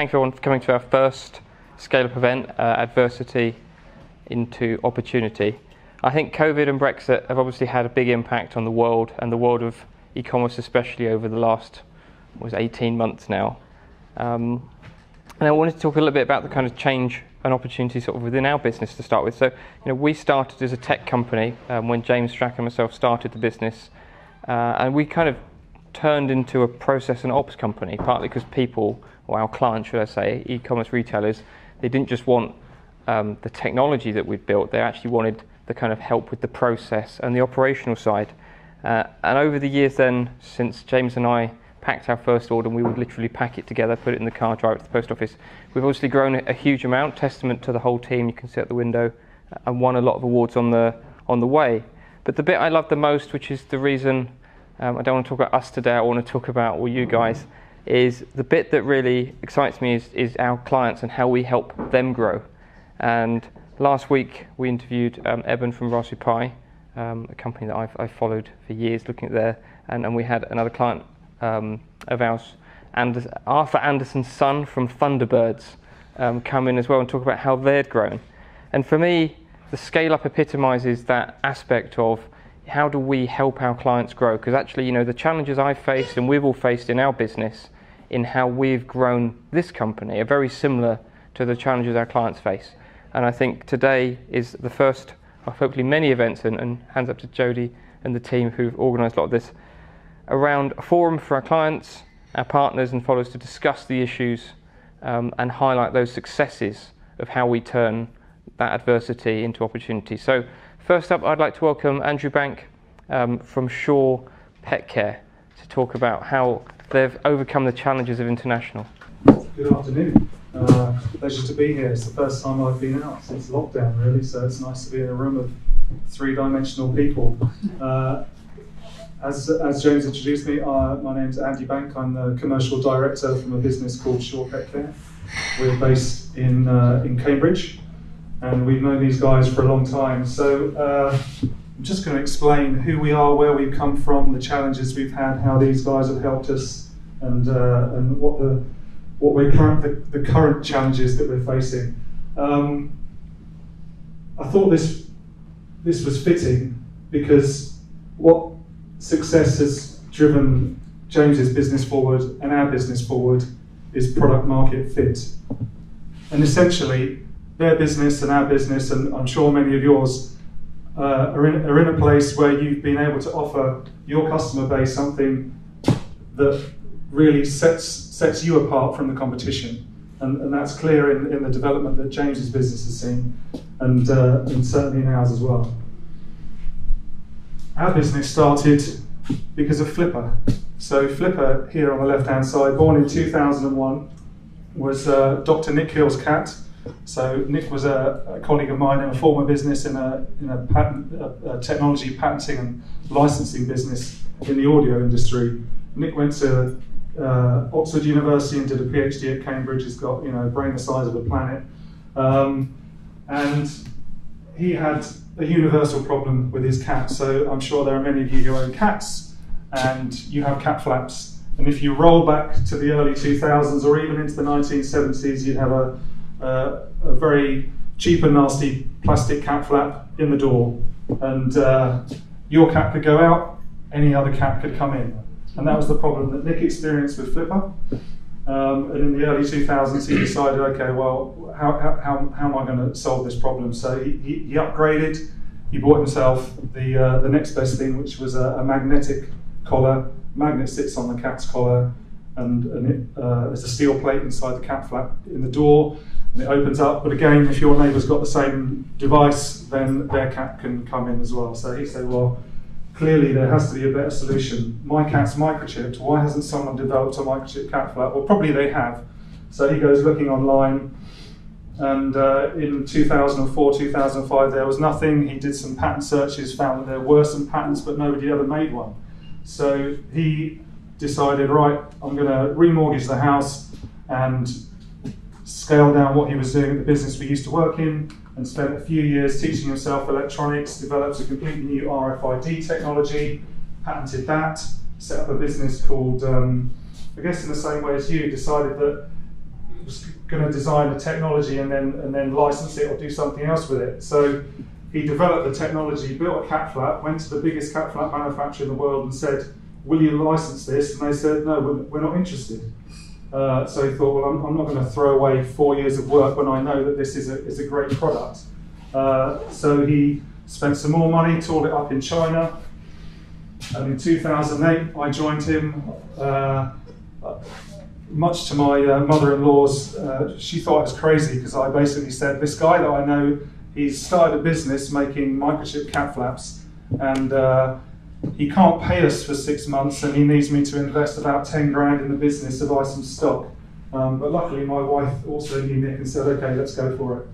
Thank everyone for coming to our first Scale Up event, uh, Adversity into Opportunity. I think COVID and Brexit have obviously had a big impact on the world and the world of e-commerce especially over the last was 18 months now. Um, and I wanted to talk a little bit about the kind of change and opportunity sort of within our business to start with. So, you know, we started as a tech company um, when James Strack and myself started the business, uh, and we kind of turned into a process and ops company, partly because people or our clients, should I say, e-commerce retailers, they didn't just want um, the technology that we'd built, they actually wanted the kind of help with the process and the operational side. Uh, and over the years then, since James and I packed our first order and we would literally pack it together, put it in the car, drive it to the post office, we've obviously grown a huge amount, testament to the whole team, you can see at the window, uh, and won a lot of awards on the, on the way. But the bit I love the most, which is the reason um, I don't want to talk about us today, I want to talk about all you guys, is the bit that really excites me is, is our clients and how we help them grow. And last week we interviewed um, Eben from Raspberry Pi, um, a company that I've, I've, followed for years, looking at there, and, and we had another client um, of ours, and Arthur Anderson's son from Thunderbirds, um, come in as well and talk about how they'd grown. And for me, the scale up epitomizes that aspect of how do we help our clients grow? Because actually, you know, the challenges I've faced and we've all faced in our business in how we've grown this company are very similar to the challenges our clients face. And I think today is the first of hopefully many events, and, and hands up to Jody and the team who've organised a lot of this, around a forum for our clients, our partners, and followers to discuss the issues um, and highlight those successes of how we turn that adversity into opportunity. So, First up, I'd like to welcome Andrew Bank um, from Sure Pet Care to talk about how they've overcome the challenges of international. Good afternoon. Uh, pleasure to be here. It's the first time I've been out since lockdown, really, so it's nice to be in a room of three dimensional people. Uh, as, as James introduced me, uh, my name's Andy Bank. I'm the commercial director from a business called Sure Pet Care. We're based in, uh, in Cambridge and we've known these guys for a long time. So uh, I'm just going to explain who we are, where we've come from, the challenges we've had, how these guys have helped us, and uh, and what the what we're current the, the current challenges that we're facing. Um, I thought this this was fitting because what success has driven James's business forward and our business forward is product market fit. And essentially, their business and our business, and I'm sure many of yours uh, are, in, are in a place where you've been able to offer your customer base something that really sets sets you apart from the competition. And, and that's clear in, in the development that James's business has seen, and, uh, and certainly in ours as well. Our business started because of Flipper. So Flipper, here on the left-hand side, born in 2001, was uh, Dr. Nick Hill's cat, so Nick was a, a, colleague of mine in a former business in a, in a, patent, a, a, technology patenting and licensing business in the audio industry. Nick went to uh, Oxford University and did a PhD at Cambridge. He's got you know a brain the size of a planet, um, and he had a universal problem with his cat. So I'm sure there are many of you who own cats, and you have cat flaps. And if you roll back to the early 2000s or even into the 1970s, you'd have a uh, a very cheap and nasty plastic cat flap in the door, and uh, your cat could go out, any other cat could come in. And that was the problem that Nick experienced with Flipper. Um, and in the early 2000s, he decided, okay, well, how, how, how am I going to solve this problem? So he, he, he upgraded. He bought himself the, uh, the next best thing, which was a, a magnetic collar. Magnet sits on the cat's collar, and, and it, uh, there's a steel plate inside the cat flap in the door and it opens up. But again, if your neighbour's got the same device, then their cat can come in as well. So he said, well, clearly there has to be a better solution. My cat's microchipped. Why hasn't someone developed a microchip cat flap? Well, probably they have. So he goes looking online. And uh, in 2004, 2005, there was nothing. He did some patent searches, found that there were some patents, but nobody ever made one. So he decided, right, I'm going to remortgage the house and scaled down what he was doing at the business we used to work in and spent a few years teaching himself electronics, developed a completely new RFID technology, patented that, set up a business called, um, I guess in the same way as you, decided that was going to design the technology and then and then license it or do something else with it. So he developed the technology, built a cat flap, went to the biggest cat flap manufacturer in the world and said, "Will you license this?" And they said, "No, we're not interested." Uh, so he thought, well, I'm, I'm not going to throw away four years of work when I know that this is a, is a great product. Uh, so he spent some more money, toured it up in China, and in 2008 I joined him. Uh, much to my uh, mother-in-law's, uh, she thought I was crazy because I basically said, this guy that I know, he's started a business making microchip cat flaps, and uh, he can't pay us for six months and he needs me to invest about 10 grand in the business to buy some stock. Um, but luckily, my wife also knew Nick and said, okay, let's go for it.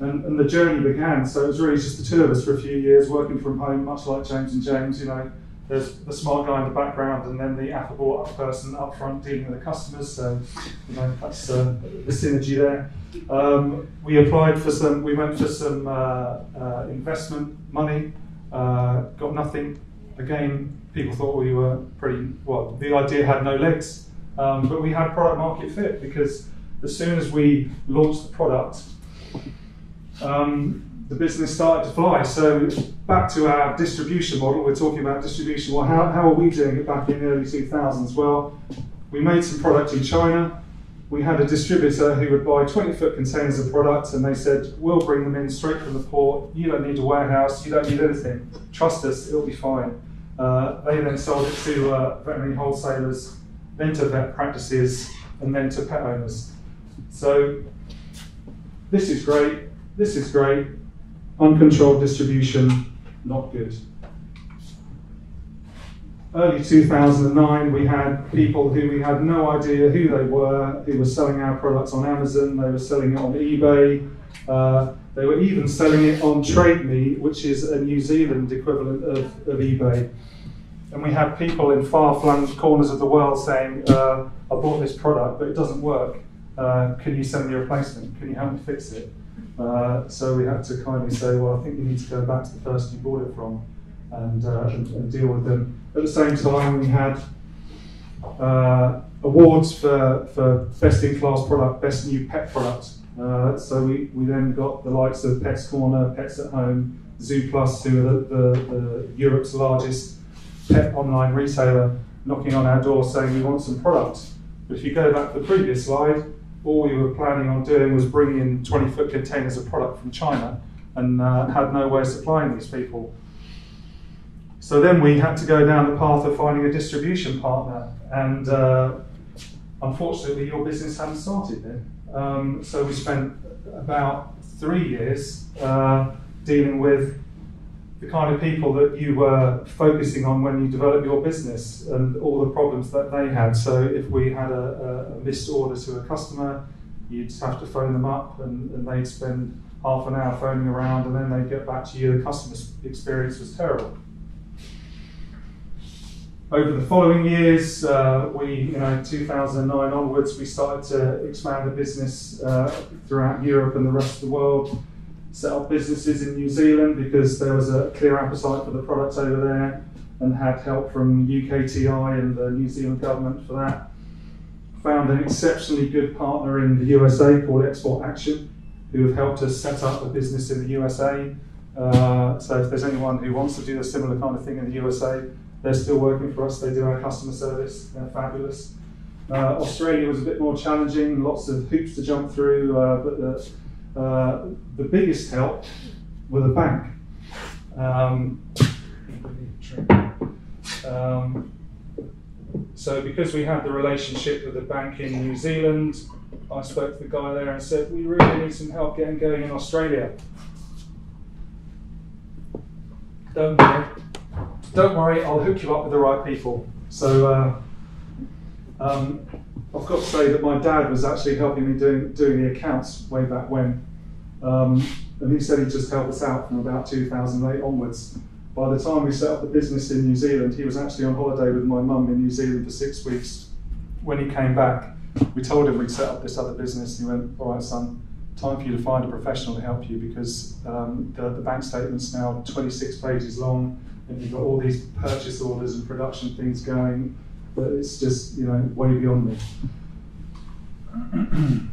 And, and, the journey began. So it was really just the two of us for a few years working from home, much like James and James. You know, there's the smart guy in the background and then the affable person up front dealing with the customers. So, you know, that's uh, the synergy there. Um, we applied for some, we went for some uh, uh, investment money uh, got nothing. Again, people thought we were pretty, well, the idea had no legs, um, but we had product market fit because as soon as we launched the product, um, the business started to fly. So back to our distribution model, we're talking about distribution. Well, how, how are we doing it back in the early 2000s? Well, we made some product in China we had a distributor who would buy 20 foot containers of products and they said, We'll bring them in straight from the port. You don't need a warehouse, you don't need anything. Trust us, it'll be fine. Uh, they then sold it to uh, veterinary wholesalers, then to vet practices, and then to pet owners. So, this is great, this is great. Uncontrolled distribution, not good early 2009, we had people who we had no idea who they were, who were selling our products on Amazon, they were selling it on eBay, uh, they were even selling it on TradeMe, which is a New Zealand equivalent of, of eBay. And we had people in far flung corners of the world saying, uh, I bought this product, but it doesn't work. Uh, can you send me a replacement? Can you help me fix it? Uh, so we had to kindly say, well, I think you need to go back to the person you bought it from and, uh, and, and deal with them. At the same time, we had uh, awards for, for best in class product, best new pet product. Uh, so we, we then got the likes of Pets Corner, Pets at Home, Zoo Plus, who are the, the, the Europe's largest pet online retailer, knocking on our door saying we want some product. But if you go back to the previous slide, all we were planning on doing was bringing in 20 foot containers of product from China and uh, had no way of supplying these people. So then we had to go down the path of finding a distribution partner, and uh, unfortunately, your business hadn't started then. Um, so we spent about three years uh, dealing with the kind of people that you were focusing on when you developed your business and all the problems that they had. So if we had a, a missed order to a customer, you'd have to phone them up and, and, they'd spend half an hour phoning around and then they'd get back to you. The customer experience was terrible. Over the following years, uh, we, you know, 2009 onwards, we started to expand the business uh, throughout Europe and the rest of the world. Set up businesses in New Zealand because there was a clear appetite for the product over there, and had help from UKTI and the New Zealand government for that. Found an exceptionally good partner in the USA called Export Action, who have helped us set up a business in the USA. Uh, so if there's anyone who wants to do a similar kind of thing in the USA, they're still working for us. They do our customer service. They're fabulous. Uh, Australia was a bit more challenging, lots of hoops to jump through, uh, but the, uh, the biggest help were the bank. Um, um, so because we had the relationship with the bank in New Zealand, I spoke to the guy there and said, we really need some help getting going in Australia. Don't worry, don't worry, I'll hook you up with the right people. So uh, um, I've got to say that my dad was actually helping me doing, doing the accounts way back when. Um, and he said he'd just help us out from about 2008 onwards. By the time we set up the business in New Zealand, he was actually on holiday with my mum in New Zealand for six weeks. When he came back, we told him we'd set up this other business. He went, All right, son, time for you to find a professional to help you because um, the, the bank statement's now 26 pages long and you've got all these purchase orders and production things going, but it's just you know way beyond me.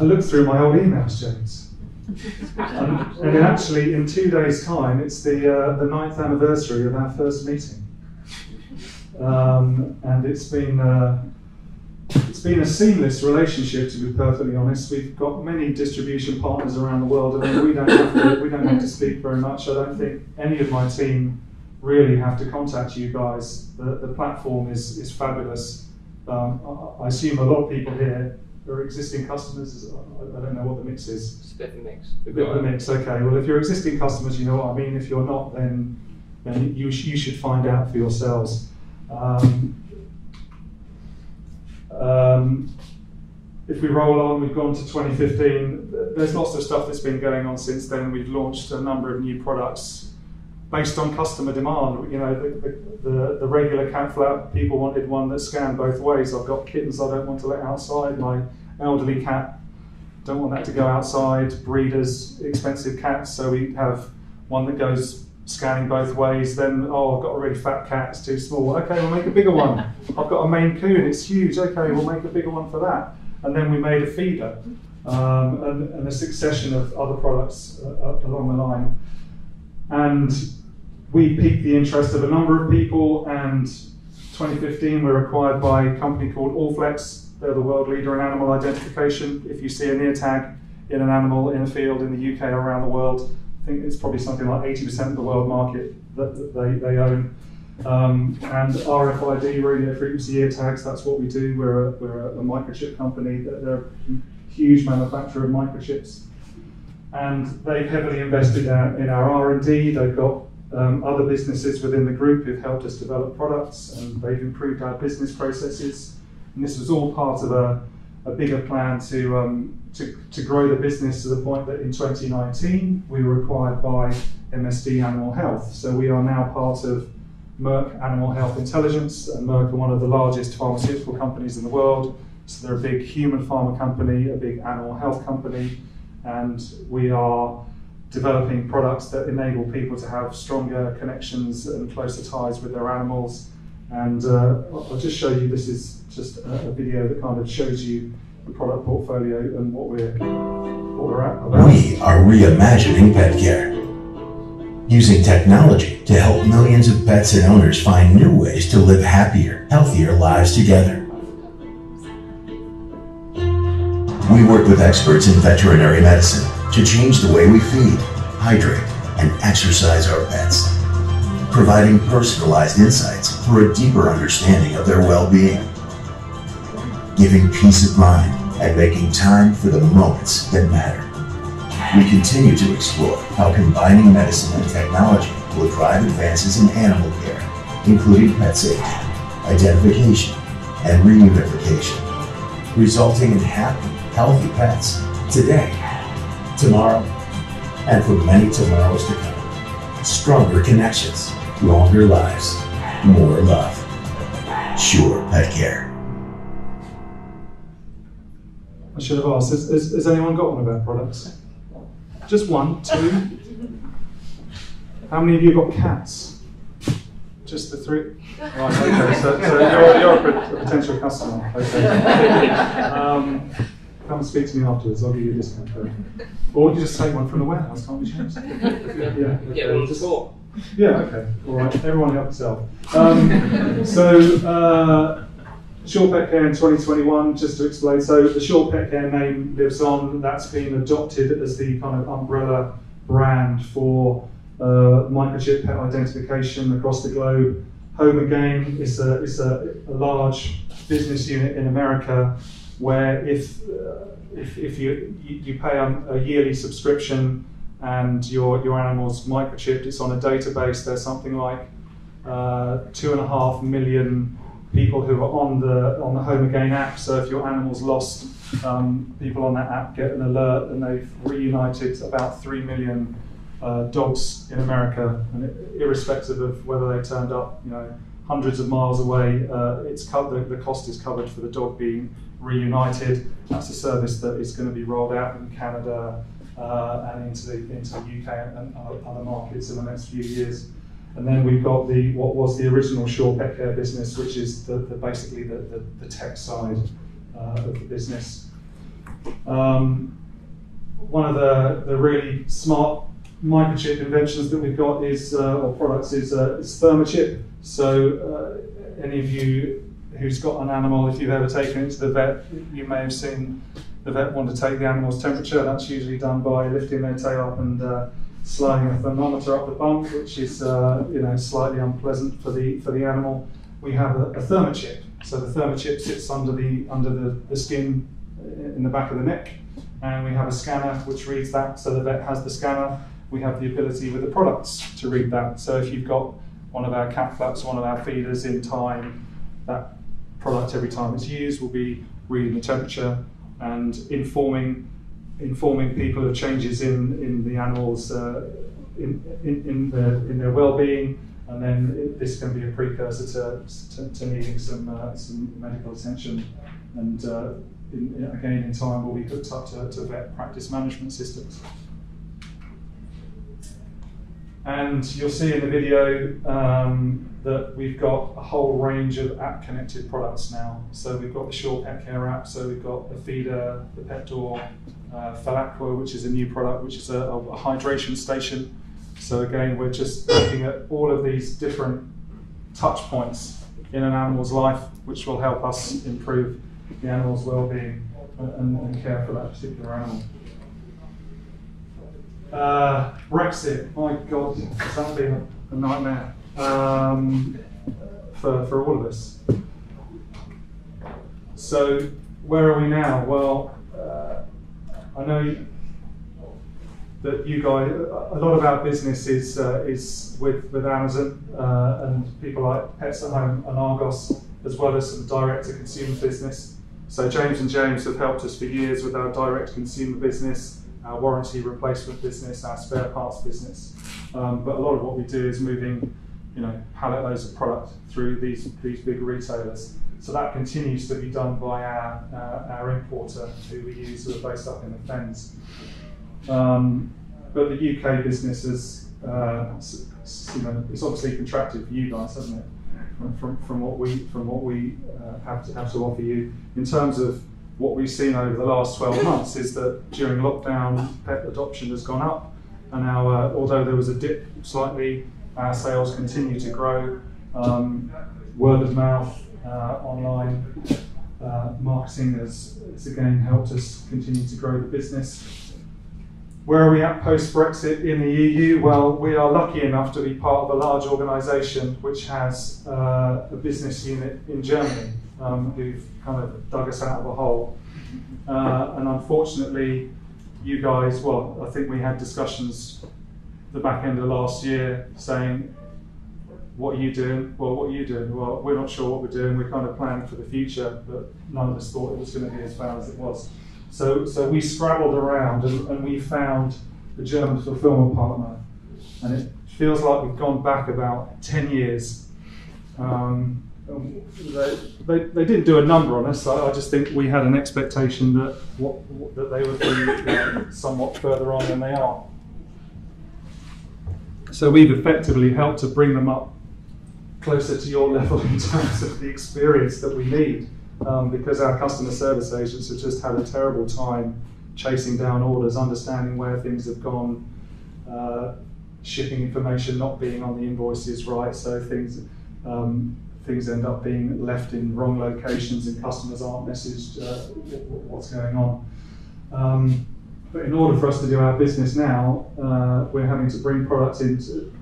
I looked through my old emails, James. and, and actually, in two days' time, it's the, uh, the ninth anniversary of our first meeting. Um, and it's been, uh, it's been a seamless relationship, to be perfectly honest. We've got many distribution partners around the world, and we don't, have to, we don't have to speak very much. I don't think any of my team really have to contact you guys. The, the platform is, is fabulous. Um, I, I assume a lot of people here are existing customers. I, I don't know what the mix is. It's a bit of a mix. A bit of a mix, okay. Well, if you're existing customers, you know what I mean. If you're not, then, then you, you should find out for yourselves. Um, um, if we roll on, we've gone to 2015. There's lots of stuff that's been going on since then. We've launched a number of new products based on customer demand. You know, the, the, the regular cat flap, people wanted one that scanned both ways. I've got kittens I don't want to let outside. My elderly cat don't want that to go outside. Breeders, expensive cats, so we have one that goes scanning both ways. Then, oh, I've got a really fat cat, it's too small. Okay, we'll make a bigger one. I've got a Maine Coon, it's huge. Okay, we'll make a bigger one for that. And then we made a feeder um, and, and, a succession of other products uh, along the line. And we piqued the interest of a number of people. And 2015, we were acquired by a company called Allflex. They're the world leader in animal identification. If you see a near tag in an animal in a field in the UK or around the world, think it's probably something like 80% of the world market that, that they, they own. Um, and RFID, radio frequency ear tags, that's what we do. We're a, we're a, microchip company. They're a huge manufacturer of microchips. And they've heavily invested in our R&D. They've got um, other businesses within the group who've helped us develop products and they've improved our business processes. And this was all part of a, a bigger plan to, um, to, to grow the business to the point that in 2019 we were acquired by MSD Animal Health. So we are now part of Merck Animal Health Intelligence, and Merck are one of the largest pharmaceutical companies in the world. So they're a big human pharma company, a big animal health company, and we are developing products that enable people to have stronger connections and closer ties with their animals. And uh, I'll just show you, this is just a, a video that kind of shows you product portfolio and what we're, what we're at. About. We are reimagining pet care, using technology to help millions of pets and owners find new ways to live happier, healthier lives together. We work with experts in veterinary medicine to change the way we feed, hydrate, and exercise our pets, providing personalized insights for a deeper understanding of their well-being giving peace of mind, and making time for the moments that matter. We continue to explore how combining medicine and technology will drive advances in animal care, including pet safety, identification, and reunification, resulting in happy, healthy pets today, tomorrow, and for many tomorrows to come. Stronger connections, longer lives, more love. Sure Pet Care. I should have asked. Has, has, has anyone got one of our products? Just one, two. How many of you got cats? Just the three. Right. Okay. So, so you're, you're a, potential customer. Okay. Um, come and speak to me afterwards. I'll give you a discount code. Or you just take one from the warehouse. Can't we change? Yeah. Get one just four. Yeah. Okay. All right. Everyone help yourself. Um, so. Uh, Sure Pet Care in 2021, just to explain, so the Sure Pet Care name lives on. That's been adopted as the kind of umbrella brand for uh, microchip pet identification across the globe. Home Again is a, is a, a large business unit in America where if, uh, if, if you, you pay a yearly subscription and your, your animal's microchipped, it's on a database, there's something like uh, two and a half million people who are on the on the Home Again app. So if your animal's lost, um, people on that app get an alert, and they've reunited about three million uh, dogs in America, and it, irrespective of whether they turned up, you know, hundreds of miles away, uh, it's co- the, the cost is covered for the dog being reunited. That's a service that is going to be rolled out in Canada uh, and into the into the UK and, and other markets in the next few years. And then we've got the what was the original Sure Pet Care business, which is the, the basically the, the, the, tech side uh, of the business. Um, one of the, the really smart microchip inventions that we've got is, uh, or products is, uh, is Thermochip. So uh, any of you who's got an animal, if you've ever taken it to the vet, you may have seen the vet want to take the animal's temperature. That's usually done by lifting their tail up and uh, sliding a thermometer up the bum, which is uh, you know slightly unpleasant for the for the animal. We have a, a thermochip. So the thermochip sits under the under the, the skin in the back of the neck, and we have a scanner which reads that. So the vet has the scanner. We have the ability with the products to read that. So if you've got one of our cat flaps, one of our feeders in time, that product every time it's used will be reading the temperature and informing informing people of changes in, in the animals uh, in, in, in, their, in their well-being and then it, this can be a precursor to, to, to needing some, uh, some medical attention and uh, in, again in time we'll be hooked up to, to vet practice management systems. And you'll see in the video um, that we've got a whole range of app connected products now. So we've got the Sure Pet Care app, so we've got the feeder, the pet door, uh, Felaqua, which is a new product, which is a, a, hydration station. So again, we're just looking at all of these different touch points in an animal's life, which will help us improve the animal's well-being and, and care for that particular animal. Uh, Brexit, my God, has that been a nightmare um, for, for all of us? So, where are we now? Well, uh, I know that you guys, a lot of our business is, uh, is with, with Amazon uh, and people like Pets at Home and Argos, as well as some direct to consumer business. So, James and James have helped us for years with our direct consumer business our warranty replacement business, our spare parts business. Um, but a lot of what we do is moving, you know, pallet loads of product through these these big retailers. So that continues to be done by our uh, our importer, who we use, who are based up in the Fens. Um, but the UK business is, uh, you know, it's obviously contracted for you guys, hasn't it? From, from, what we from what we uh, have to have to offer you in terms of what we've seen over the last 12 months is that during lockdown, pet adoption has gone up, and our, uh, although there was a dip slightly, our sales continue to grow. Um, word of mouth, uh, online uh, marketing has, has again helped us continue to grow the business. Where are we at post Brexit in the EU? Well, we are lucky enough to be part of a large organisation which has uh, a business unit in Germany um, who've kind of dug us out of a hole. Uh, and unfortunately, you guys, well, I think we had discussions the back end of last year saying, what are you doing? Well, what are you doing? Well, we're not sure what we're doing. We're kind of planning for the future, but none of us thought it was going to be as bad as it was. So, so we scrabbled around and, and we found the German fulfillment partner. And it feels like we've gone back about 10 years. Um, they, they, they, didn't do a number on us. I, I, just think we had an expectation that what, what that they would be uh, somewhat further on than they are. So we've effectively helped to bring them up closer to your level in terms of the experience that we need, um, because our customer service agents have just had a terrible time chasing down orders, understanding where things have gone, uh, shipping information not being on the invoices right, so things. Um, things end up being left in wrong locations and customers aren't messaged uh, what's going on. Um, but in order for us to do our business now, uh, we're having to bring products into.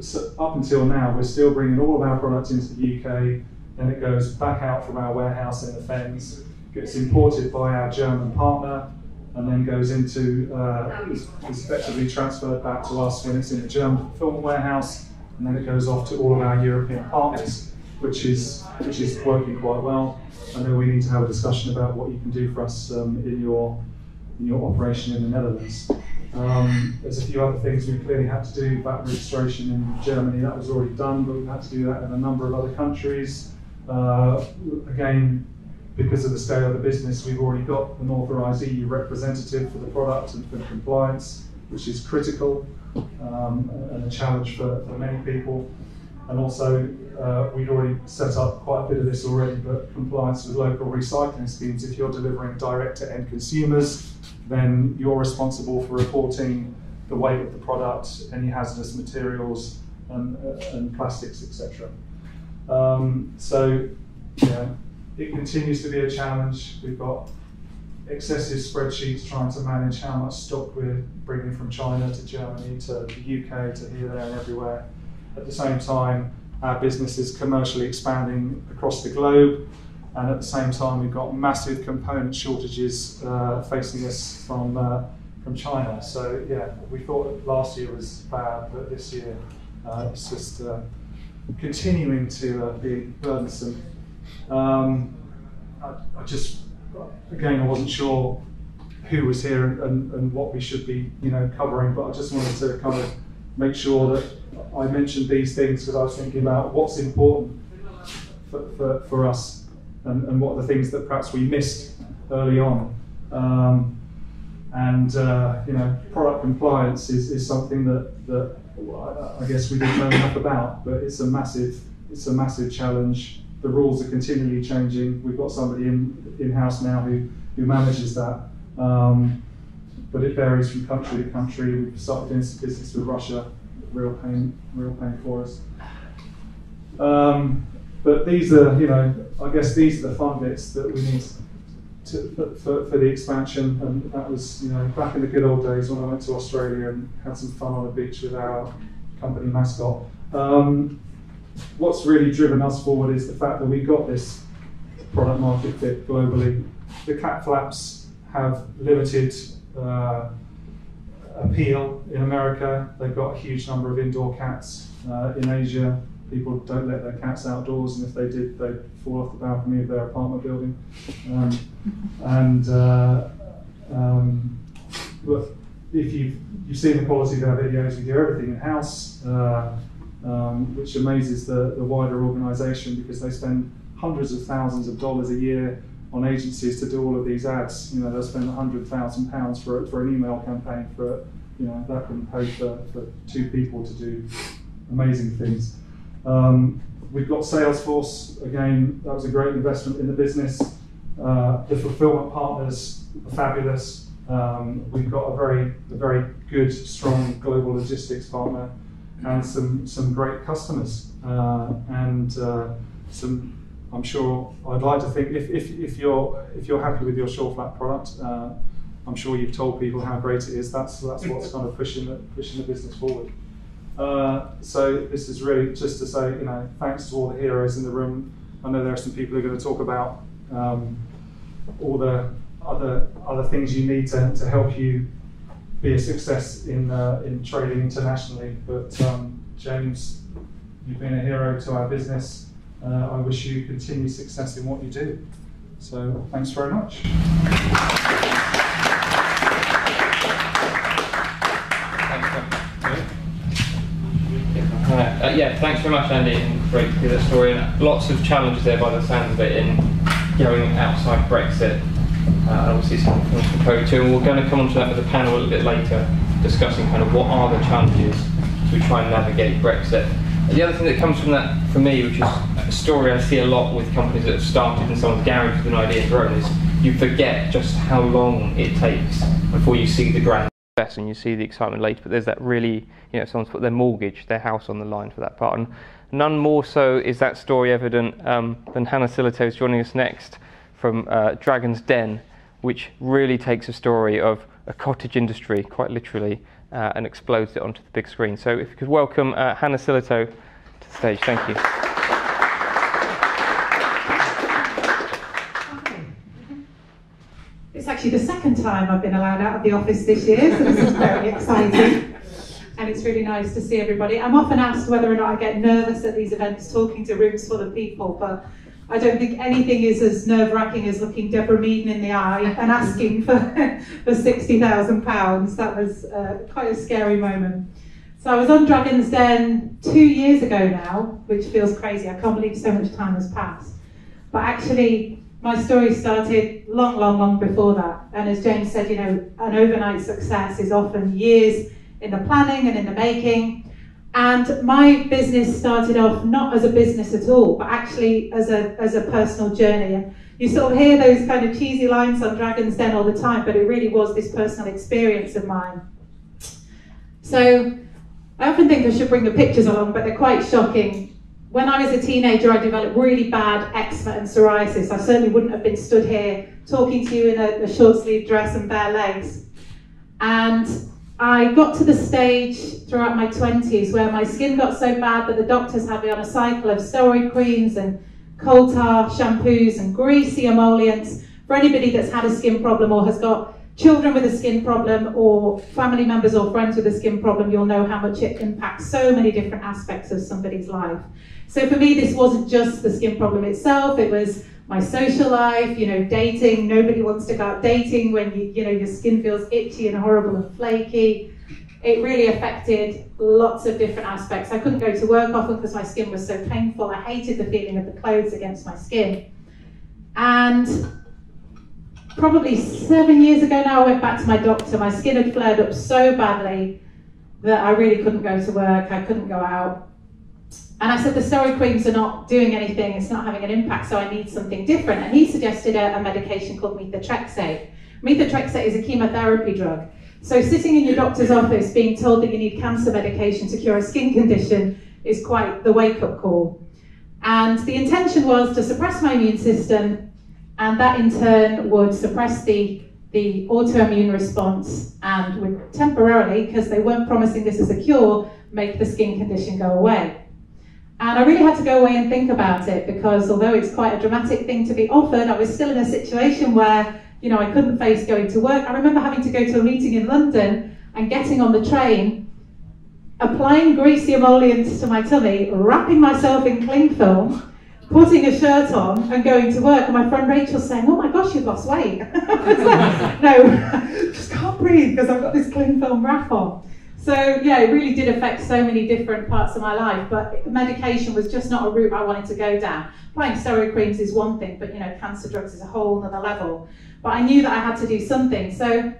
So up until now, we're still bringing all of our products into the UK. Then it goes back out from our warehouse in the Fens, gets imported by our German partner, and then goes into uh, is, effectively transferred back to us when it's in the German fulfillment warehouse, and then it goes off to all of our European partners which is which is working quite well. I know we need to have a discussion about what you can do for us um, in your in your operation in the Netherlands. Um, there's a few other things we clearly had to do. VAT registration in Germany that was already done, but we've had to do that in a number of other countries. Uh, again, because of the scale of the business, we've already got an authorised EU representative for the product and for compliance, which is critical um, and a challenge for, for many people. and also uh, we'd already set up quite a bit of this already, but compliance with local recycling schemes. If you're delivering direct to end consumers, then you're responsible for reporting the weight of the product, any hazardous materials and, uh, and plastics, etc. Um, so, yeah, it continues to be a challenge. We've got excessive spreadsheets trying to manage how much stock we're bringing from China to Germany to the UK to here, there, and everywhere. At the same time, our business is commercially expanding across the globe, and at the same time, we've got massive component shortages uh, facing us from uh, from China. So yeah, we thought last year was bad, but this year uh, it's just uh, continuing to uh, be burdensome. Um, I, I, just again, I wasn't sure who was here and, and, and what we should be you know covering, but I just wanted to kind of make sure that I mentioned these things because I was thinking about what's important for, for, for us and, and, what are the things that perhaps we missed early on. Um, and uh, you know, product compliance is, is something that, that I guess we didn't know enough about, but it's a massive it's a massive challenge. The rules are continually changing. We've got somebody in in house now who who manages that. Um, but it varies from country to country. We've started doing some business with Russia, real pain, real pain for us. Um, but these are, you know, I guess these are the fun bits that we need to, for, for the expansion. And that was, you know, back in the good old days when I went to Australia and had some fun on the beach with our company mascot. Um, what's really driven us forward is the fact that we got this product market fit globally. The cat flaps have limited uh, appeal in America. They've got a huge number of indoor cats. Uh, in Asia, people don't let their cats outdoors, and if they did, they'd fall off the balcony of their apartment building. Um, and uh, um, but if you've, you've seen the quality of our videos, we do everything in house, uh, um, which amazes the, the wider organisation because they spend hundreds of thousands of dollars a year on agencies to do all of these ads. You know, they'll spend hundred thousand pounds for for an email campaign for you know that can pay for, for two people to do amazing things. Um, we've got Salesforce again. That was a great investment in the business. Uh, the fulfillment partners are fabulous. Um, we've got a very a very good, strong global logistics partner, and some some great customers uh, and uh, some I'm sure I'd like to think if, if, if you're if you're happy with your SureFlap product, uh, I'm sure you've told people how great it is. That's that's what's kind of pushing the pushing the business forward. Uh, so this is really just to say, you know, thanks to all the heroes in the room. I know there are some people who are going to talk about um, all the other other things you need to, to help you be a success in uh, in trading internationally. But um, James, you've been a hero to our business I wish you continued success in what you do. So thanks very much. Uh, yeah, thanks very much, Andy, and great to hear that story. And lots of challenges there by the sound of it in going outside Brexit. Uh, obviously, something to look forward to. And we're going to come on to that with the panel a little bit later, discussing kind of what are the challenges as we try and navigate Brexit. And the other thing that comes from that, for me, which is story I see a lot with companies that have started in someone's garage with an idea and grown, is you forget just how long it takes before you see the grand success and you see the excitement later. But there's that really, you know, someone's put their mortgage, their house on the line for that part. And none more so is that story evident um, than Hanna Sillitoe is joining us next from uh, Dragon's Den, which really takes a story of a cottage industry, quite literally, uh, and explodes it onto the big screen. So if you could welcome uh, Hanna Sillitoe to the stage. Thank you. It's actually the second time I've been allowed out of the office this year, so this is very exciting. And it's really nice to see everybody. I'm often asked whether or not I get nervous at these events talking to rooms full of people, but I don't think anything is as nerve wracking as looking Deborah Meaden in the eye and asking for, for £60,000. That was uh, quite a scary moment. So I was on Dragon's Den two years ago now, which feels crazy. I can't believe so much time has passed. But actually, my story started long, long, long before that. And as James said, you know, an overnight success is often years in the planning and in the making. And my business started off not as a business at all, but actually as a, as a personal journey. You sort of hear those kind of cheesy lines on Dragon's Den all the time, but it really was this personal experience of mine. So I often think I should bring the pictures along, but they're quite shocking. When I was a teenager, I developed really bad eczema and psoriasis. I certainly wouldn't have been stood here talking to you in a, a short sleeve dress and bare legs. And I got to the stage throughout my 20s where my skin got so bad that the doctors had me on a cycle of steroid creams and coal tar shampoos and greasy emollients. For anybody that's had a skin problem or has got children with a skin problem or family members or friends with a skin problem, you'll know how much it impacts so many different aspects of somebody's life. So for me, this wasn't just the skin problem itself, it was my social life, you know, dating. Nobody wants to go out dating when you, you know, your skin feels itchy and horrible and flaky. It really affected lots of different aspects. I couldn't go to work often because my skin was so painful. I hated the feeling of the clothes against my skin. And probably seven years ago now, I went back to my doctor. My skin had flared up so badly that I really couldn't go to work. I couldn't go out. And I said, the steroid creams are not doing anything, it's not having an impact, so I need something different. And he suggested a, a medication called methotrexate. Methotrexate is a chemotherapy drug. So sitting in your doctor's office being told that you need cancer medication to cure a skin condition is quite the wake-up call. And the intention was to suppress my immune system, and that in turn would suppress the, the autoimmune response and would temporarily, because they weren't promising this as a cure, make the skin condition go away. And I really had to go away and think about it because although it's quite a dramatic thing to be offered, I was still in a situation where, you know, I couldn't face going to work. I remember having to go to a meeting in London and getting on the train, applying greasy emollients to my tummy, wrapping myself in cling film, putting a shirt on and going to work. And my friend Rachel saying, oh my gosh, you've lost weight. like, no, just can't breathe because I've got this cling film wrap on. So yeah, it really did affect so many different parts of my life, but medication was just not a route I wanted to go down. Applying steroid creams is one thing, but you know, cancer drugs is a whole other level. But I knew that I had to do something. So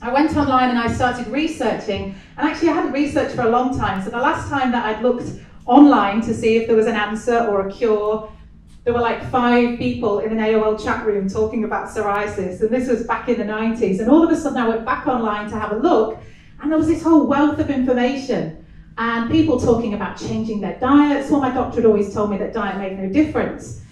I went online and I started researching, and actually I hadn't researched for a long time. So the last time that I'd looked online to see if there was an answer or a cure, there were like five people in an AOL chat room talking about psoriasis, and this was back in the 90s. And all of a sudden I went back online to have a look, and there was this whole wealth of information and people talking about changing their diets. Well, my doctor had always told me that diet made no difference.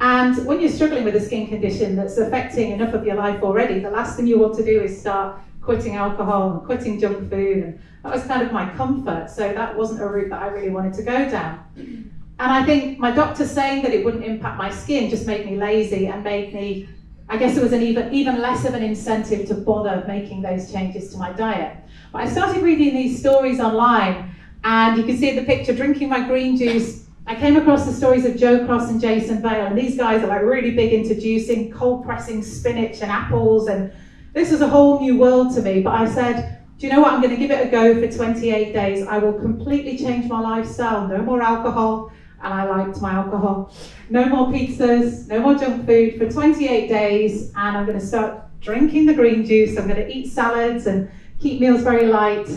And when you're struggling with a skin condition that's affecting enough of your life already, the last thing you want to do is start quitting alcohol and quitting junk food. And that was kind of my comfort. So that wasn't a route that I really wanted to go down. And I think my doctor saying that it wouldn't impact my skin just made me lazy and made me, I guess it was an even, even less of an incentive to bother making those changes to my diet. But I started reading these stories online, and you can see the picture drinking my green juice. I came across the stories of Joe Cross and Jason Vale, and these guys are like really big into juicing, cold pressing spinach and apples, and this was a whole new world to me. But I said, do you know what? I'm going to give it a go for 28 days. I will completely change my lifestyle. No more alcohol, and I liked my alcohol. No more pizzas, no more junk food for 28 days, and I'm going to start drinking the green juice. I'm going to eat salads and keep meals very light.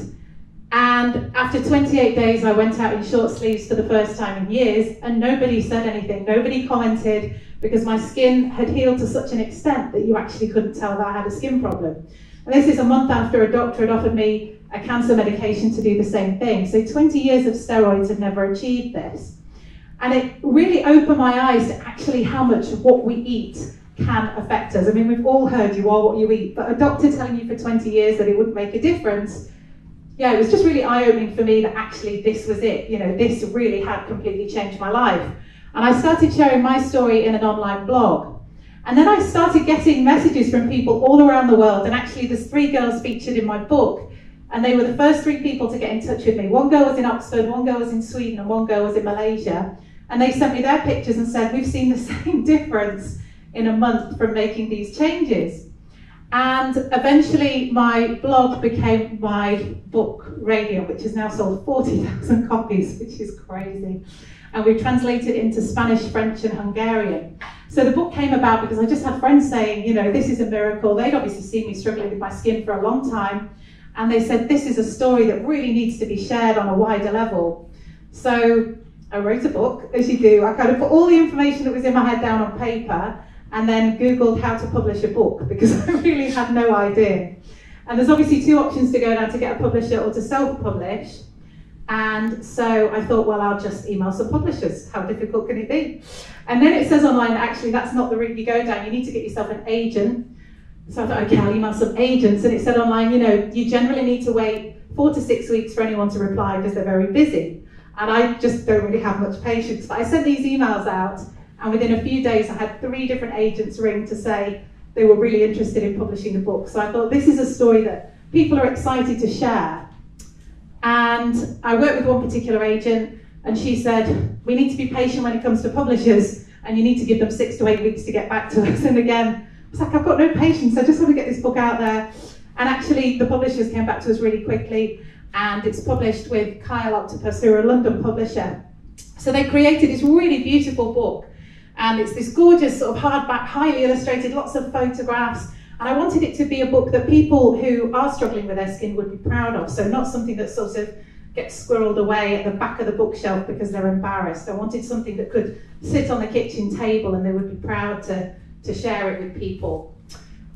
And after 28 days, I went out in short sleeves for the first time in years, and nobody said anything. Nobody commented because my skin had healed to such an extent that you actually couldn't tell that I had a skin problem. And this is a month after a doctor had offered me a cancer medication to do the same thing. So 20 years of steroids had never achieved this. And it really opened my eyes to actually how much of what we eat can affect us. I mean, we've all heard you are what you eat, but a doctor telling you for 20 years that it wouldn't make a difference, yeah, it was just really eye opening for me that actually this was it. You know, this really had completely changed my life. And I started sharing my story in an online blog. And then I started getting messages from people all around the world. And actually, there's three girls featured in my book. And they were the first three people to get in touch with me. One girl was in Oxford, one girl was in Sweden, and one girl was in Malaysia. And they sent me their pictures and said, We've seen the same difference in a month from making these changes. And eventually my blog became my book, Radiant, which has now sold 40,000 copies, which is crazy. And we've translated it into Spanish, French, and Hungarian. So the book came about because I just had friends saying, you know, this is a miracle. They'd obviously seen me struggling with my skin for a long time. and they said this is a story that really needs to be shared on a wider level. So I wrote a book, as you do. I kind of put all the information that was in my head down on paper and then Googled how to publish a book because I really had no idea. And there's obviously two options to go now to get a publisher or to self-publish. And so I thought, well, I'll just email some publishers. How difficult can it be? And then it says online, actually, that's not the route you go down. You need to get yourself an agent. So I thought, okay, I'll email some agents. And it said online, you know, you generally need to wait four to six weeks for anyone to reply because they're very busy. And I just don't really have much patience. But I sent these emails out, and within a few days, I had three different agents ring to say they were really interested in publishing the book. So I thought this is a story that people are excited to share. And I worked with one particular agent, and she said, We need to be patient when it comes to publishers, and you need to give them six to eight weeks to get back to us. And again, I was like, I've got no patience, I just want to get this book out there. And actually, the publishers came back to us really quickly and it's published with Kyle Octopus, who are a London publisher. So they created this really beautiful book, and it's this gorgeous sort of hardback, highly illustrated, lots of photographs. And I wanted it to be a book that people who are struggling with their skin would be proud of. So not something that sort of gets squirreled away at the back of the bookshelf because they're embarrassed. I wanted something that could sit on the kitchen table and they would be proud to, to share it with people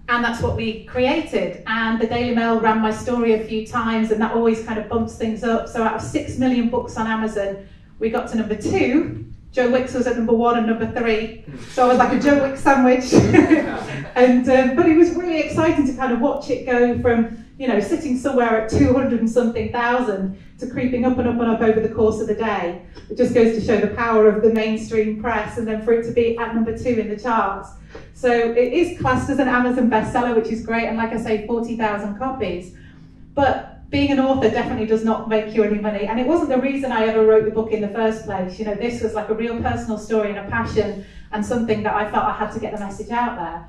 and that's what we created. And the Daily Mail ran my story a few times, and that always kind of bumps things up. So out of six million books on Amazon, we got to number two. Joe Wicks was at number one and number three, so I was like a Joe Wicks sandwich. and um, but it was really exciting to kind of watch it go from you know sitting somewhere at 200 and something thousand to creeping up and up and up over the course of the day. It just goes to show the power of the mainstream press, and then for it to be at number two in the charts so it is classed as an Amazon bestseller, which is great, and like I say, 40,000 copies. But being an author definitely does not make you any money, and it wasn't the reason I ever wrote the book in the first place. You know, this was like a real personal story and a passion, and something that I felt I had to get the message out there.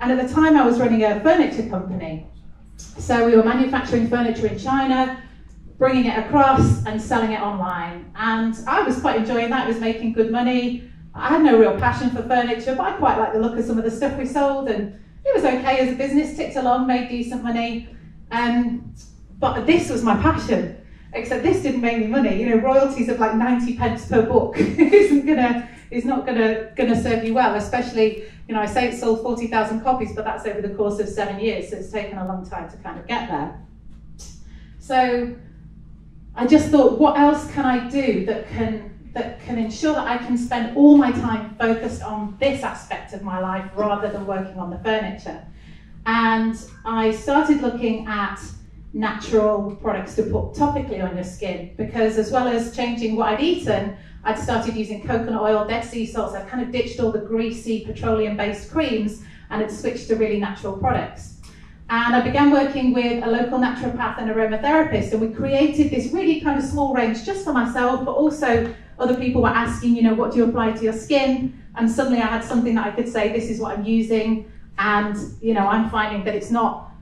And at the time, I was running a furniture company. So we were manufacturing furniture in China, bringing it across and selling it online. And I was quite enjoying that. I was making good money. I had no real passion for furniture, but I quite liked the look of some of the stuff we sold, and it was okay as a business, ticked along, made decent money. Um, but this was my passion, except this didn't make me money. You know, royalties of like 90 pence per book isn't gonna is not gonna gonna serve you well, especially you know I say it sold 40,000 copies, but that's over the course of seven years, so it's taken a long time to kind of get there. So I just thought, what else can I do that can that can ensure that I can spend all my time focused on this aspect of my life rather than working on the furniture. And I started looking at natural products to put topically on your skin because as well as changing what I'd eaten, I'd started using coconut oil, dead sea salts, I'd kind of ditched all the greasy petroleum-based creams and had switched to really natural products. And I began working with a local naturopath and aromatherapist, and we created this really kind of small range just for myself, but also other people were asking, you know, what do you apply to your skin? And suddenly I had something that I could say, this is what I'm using. And, you know, I'm finding that it's not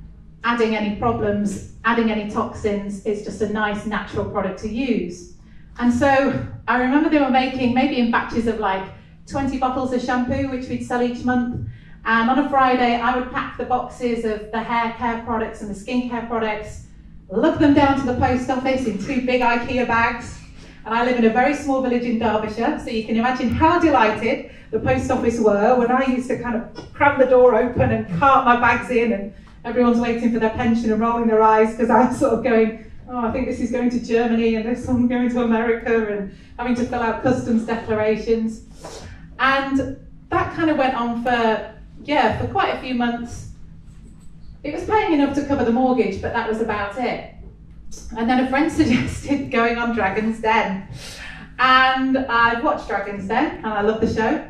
adding any problems, adding any toxins. It's just a nice natural product to use. And so I remember they were making maybe in batches of like 20 bottles of shampoo, which we'd sell each month. And on a Friday, I would pack the boxes of the hair care products and the skincare products, lug them down to the post office in two big IKEA bags, and I live in a very small village in Derbyshire, so you can imagine how delighted the post office were when I used to kind of cram the door open and cart my bags in, and everyone's waiting for their pension and rolling their eyes because I was sort of going, oh, I think this is going to Germany and this one going to America and having to fill out customs declarations. And that kind of went on for, yeah, for quite a few months. It was paying enough to cover the mortgage, but that was about it. And then a friend suggested going on Dragon's Den. And I've watched Dragon's Den and I love the show,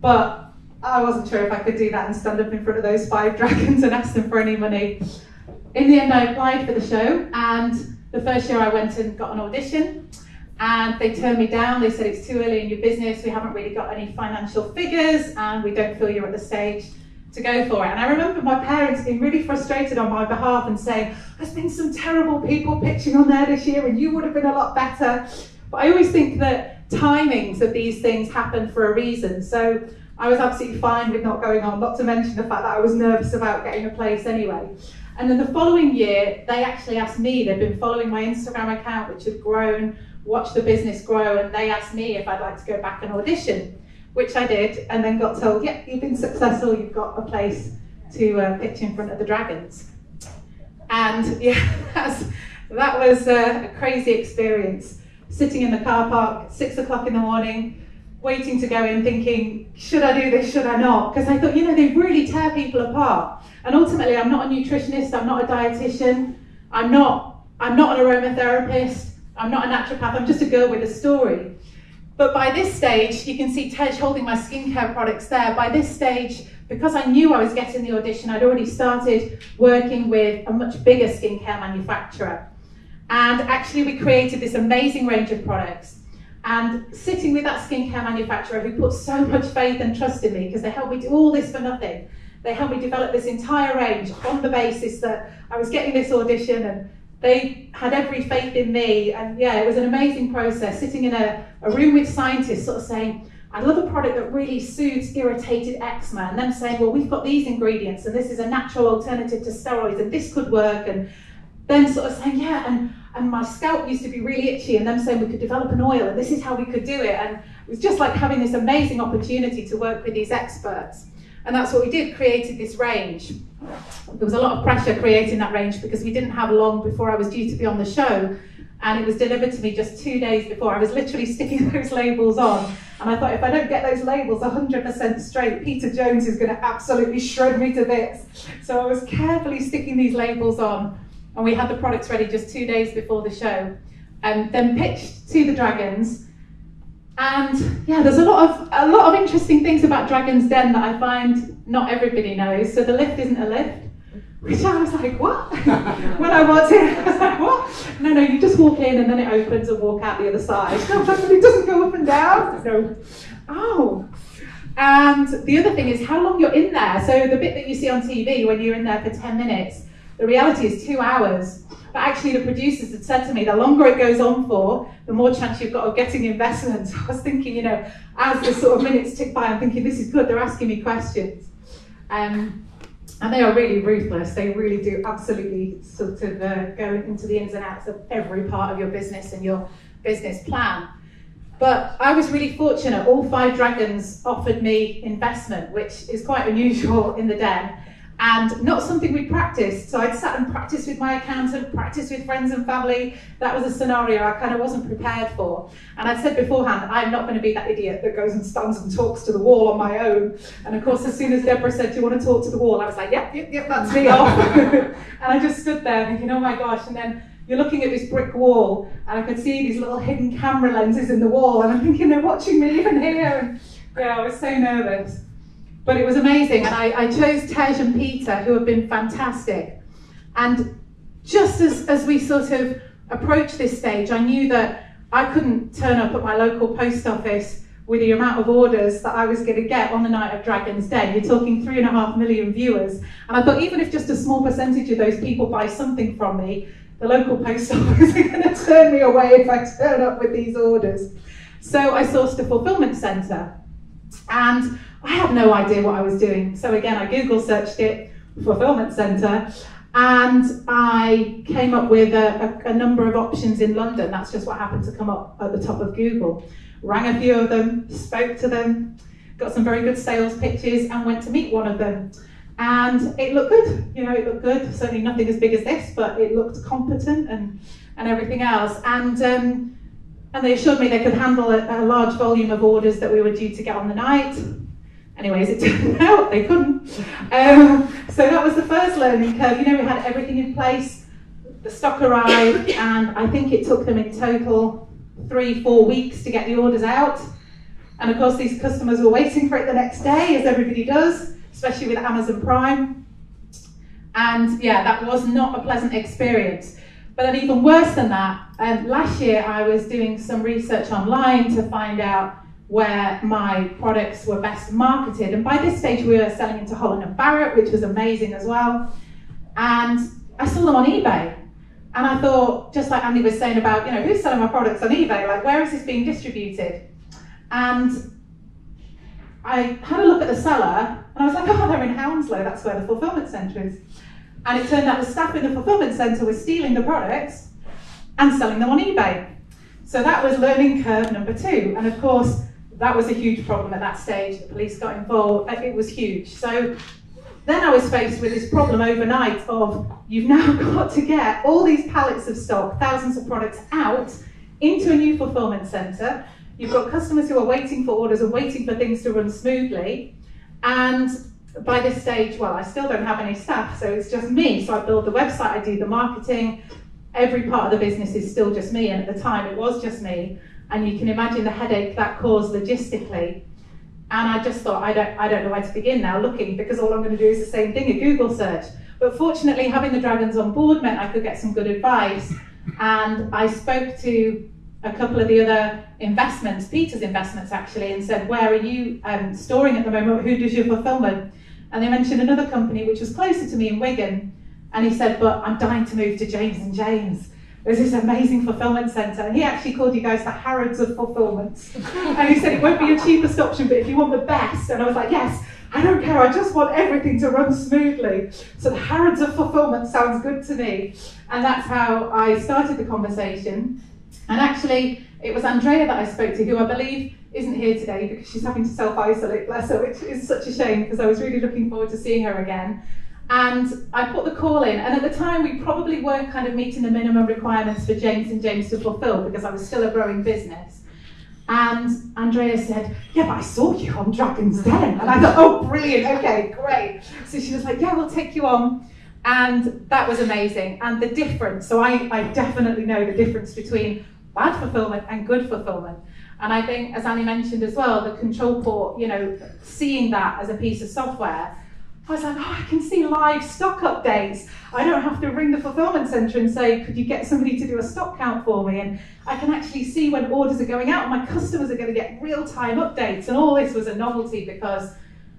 but I wasn't sure if I could do that and stand up in front of those five dragons and ask them for any money. In the end, I applied for the show, and the first year I went and got an audition, and they turned me down. They said it's too early in your business, we haven't really got any financial figures, and we don't feel you're at the stage to go for it. And I remember my parents being really frustrated on my behalf and saying, There's been some terrible people pitching on there this year, and you would have been a lot better. But I always think that timings of these things happen for a reason. So I was absolutely fine with not going on, not to mention the fact that I was nervous about getting a place anyway. And then the following year, they actually asked me, they'd been following my Instagram account, which had grown, watched the business grow, and they asked me if I'd like to go back and audition, which I did, and then got told, yeah, you've been successful, you've got a place to uh, pitch in front of the Dragons. And yeah, that was uh, a crazy experience. Sitting in the car park, six o'clock in the morning, waiting to go in thinking, should I do this, should I not? Because I thought, you know, they really tear people apart. And ultimately, I'm not a nutritionist, I'm not a dietitian, I'm not, I'm not an aromatherapist, I'm not a naturopath, I'm just a girl with a story. But by this stage, you can see Tej holding my skincare products there. By this stage, because I knew I was getting the audition, I'd already started working with a much bigger skincare manufacturer. And actually, we created this amazing range of products and sitting with that skincare manufacturer who put so much faith and trust in me because they helped me do all this for nothing. They helped me develop this entire range on the basis that I was getting this audition and they had every faith in me. And yeah, it was an amazing process sitting in a, a room with scientists sort of saying, I love a product that really soothes irritated eczema, and them saying, well, we've got these ingredients, and this is a natural alternative to steroids, and this could work, and then sort of saying, yeah, and and my scalp used to be really itchy, and them saying we could develop an oil, and this is how we could do it. And it was just like having this amazing opportunity to work with these experts. And that's what we did, created this range. There was a lot of pressure creating that range because we didn't have long before I was due to be on the show. And it was delivered to me just two days before. I was literally sticking those labels on. And I thought, if I don't get those labels 100% straight, Peter Jones is going to absolutely shred me to bits. So I was carefully sticking these labels on and we had the products ready just two days before the show. And then pitched to the Dragons. And yeah, there's a lot of a lot of interesting things about Dragon's Den that I find not everybody knows. So the lift isn't a lift, which I was like, what? when I walked in, I was like, what? No, no, you just walk in and then it opens and walk out the other side. It doesn't go up and down. No. Oh. And the other thing is how long you're in there. So the bit that you see on TV when you're in there for 10 minutes, the reality is two hours. But actually, the producers had said to me, the longer it goes on for, the more chance you've got of getting investment. So I was thinking, you know, as the sort of minutes tick by, I'm thinking, this is good, they're asking me questions. Um, and they are really ruthless. They really do absolutely sort of uh, go into the ins and outs of every part of your business and your business plan. But I was really fortunate. All five dragons offered me investment, which is quite unusual in the den and not something we practiced. So I'd sat and practiced with my accountant, practiced with friends and family. That was a scenario I kind of wasn't prepared for. And I'd said beforehand, I'm not going to be that idiot that goes and stands and talks to the wall on my own. And of course, as soon as Deborah said, Do you want to talk to the wall? I was like, Yep, yep, yep, that's me off. and I just stood there thinking, Oh my gosh. And then you're looking at this brick wall, and I could see these little hidden camera lenses in the wall. And I'm thinking, They're watching me even here. And yeah, I was so nervous. But it was amazing, and I, I chose Tej and Peter, who have been fantastic. And just as, as we sort of approached this stage, I knew that I couldn't turn up at my local post office with the amount of orders that I was going to get on the night of Dragon's Den. You're talking three and a half million viewers. And I thought, even if just a small percentage of those people buy something from me, the local post office are going to turn me away if I turn up with these orders. So I sourced a fulfillment centre. And I had no idea what I was doing. So again, I Google searched it, fulfillment center, and I came up with a, a, a, number of options in London. That's just what happened to come up at the top of Google. Rang a few of them, spoke to them, got some very good sales pitches, and went to meet one of them. And it looked good, you know, it looked good. Certainly nothing as big as this, but it looked competent and, and everything else. And um, and they assured me they could handle a, a large volume of orders that we were due to get on the night Anyways, it turned out they couldn't. Um, so that was the first learning curve. You know, we had everything in place, the stock arrived, and I think it took them in total three, four weeks to get the orders out. And of course, these customers were waiting for it the next day, as everybody does, especially with Amazon Prime. And yeah, that was not a pleasant experience. But then, even worse than that, um, last year I was doing some research online to find out where my products were best marketed. And by this stage, we were selling into Holland and Barrett, which was amazing as well. And I saw them on eBay. And I thought, just like Andy was saying about, you know, who's selling my products on eBay? Like, where is this being distributed? And I had a look at the seller, and I was like, oh, they're in Hounslow. That's where the fulfillment centre is. And it turned out the staff in the fulfillment centre were stealing the products and selling them on eBay. So that was learning curve number two. And of course, that was a huge problem at that stage. The police got involved. It was huge. So then I was faced with this problem overnight of you've now got to get all these pallets of stock, thousands of products out into a new fulfillment centre. You've got customers who are waiting for orders and waiting for things to run smoothly. And by this stage, well, I still don't have any staff, so it's just me. So I build the website, I do the marketing. Every part of the business is still just me, and at the time it was just me. And you can imagine the headache that caused logistically. And I just thought, I don't, I don't know where to begin now looking because all I'm going to do is the same thing, a Google search. But fortunately, having the dragons on board meant I could get some good advice. And I spoke to a couple of the other investments, Peter's investments actually, and said, Where are you um, storing at the moment? Who does your fulfillment? And they mentioned another company which was closer to me in Wigan. And he said, But I'm dying to move to James and James. There's this amazing fulfillment centre. And he actually called you guys the Harrods of fulfillment. and he said it won't be your cheapest option, but if you want the best. And I was like, Yes, I don't care, I just want everything to run smoothly. So the Harrods of fulfillment sounds good to me. And that's how I started the conversation. And actually, it was Andrea that I spoke to, who I believe isn't here today because she's having to self isolate, bless her, which is such a shame because I was really looking forward to seeing her again. And I put the call in, and at the time we probably weren't kind of meeting the minimum requirements for James and James to fulfill because I was still a growing business. And Andrea said, Yeah, but I saw you on Dragon's Den. And I thought, Oh, brilliant, okay, great. So she was like, Yeah, we'll take you on. And that was amazing. And the difference, so I, I definitely know the difference between bad fulfillment and good fulfillment. And I think, as Andy mentioned as well, the ControlPort, you know, seeing that as a piece of software, I was like, oh, I can see live stock updates. I don't have to ring the fulfillment center and say, could you get somebody to do a stock count for me? And I can actually see when orders are going out and my customers are going to get real time updates. And all this was a novelty because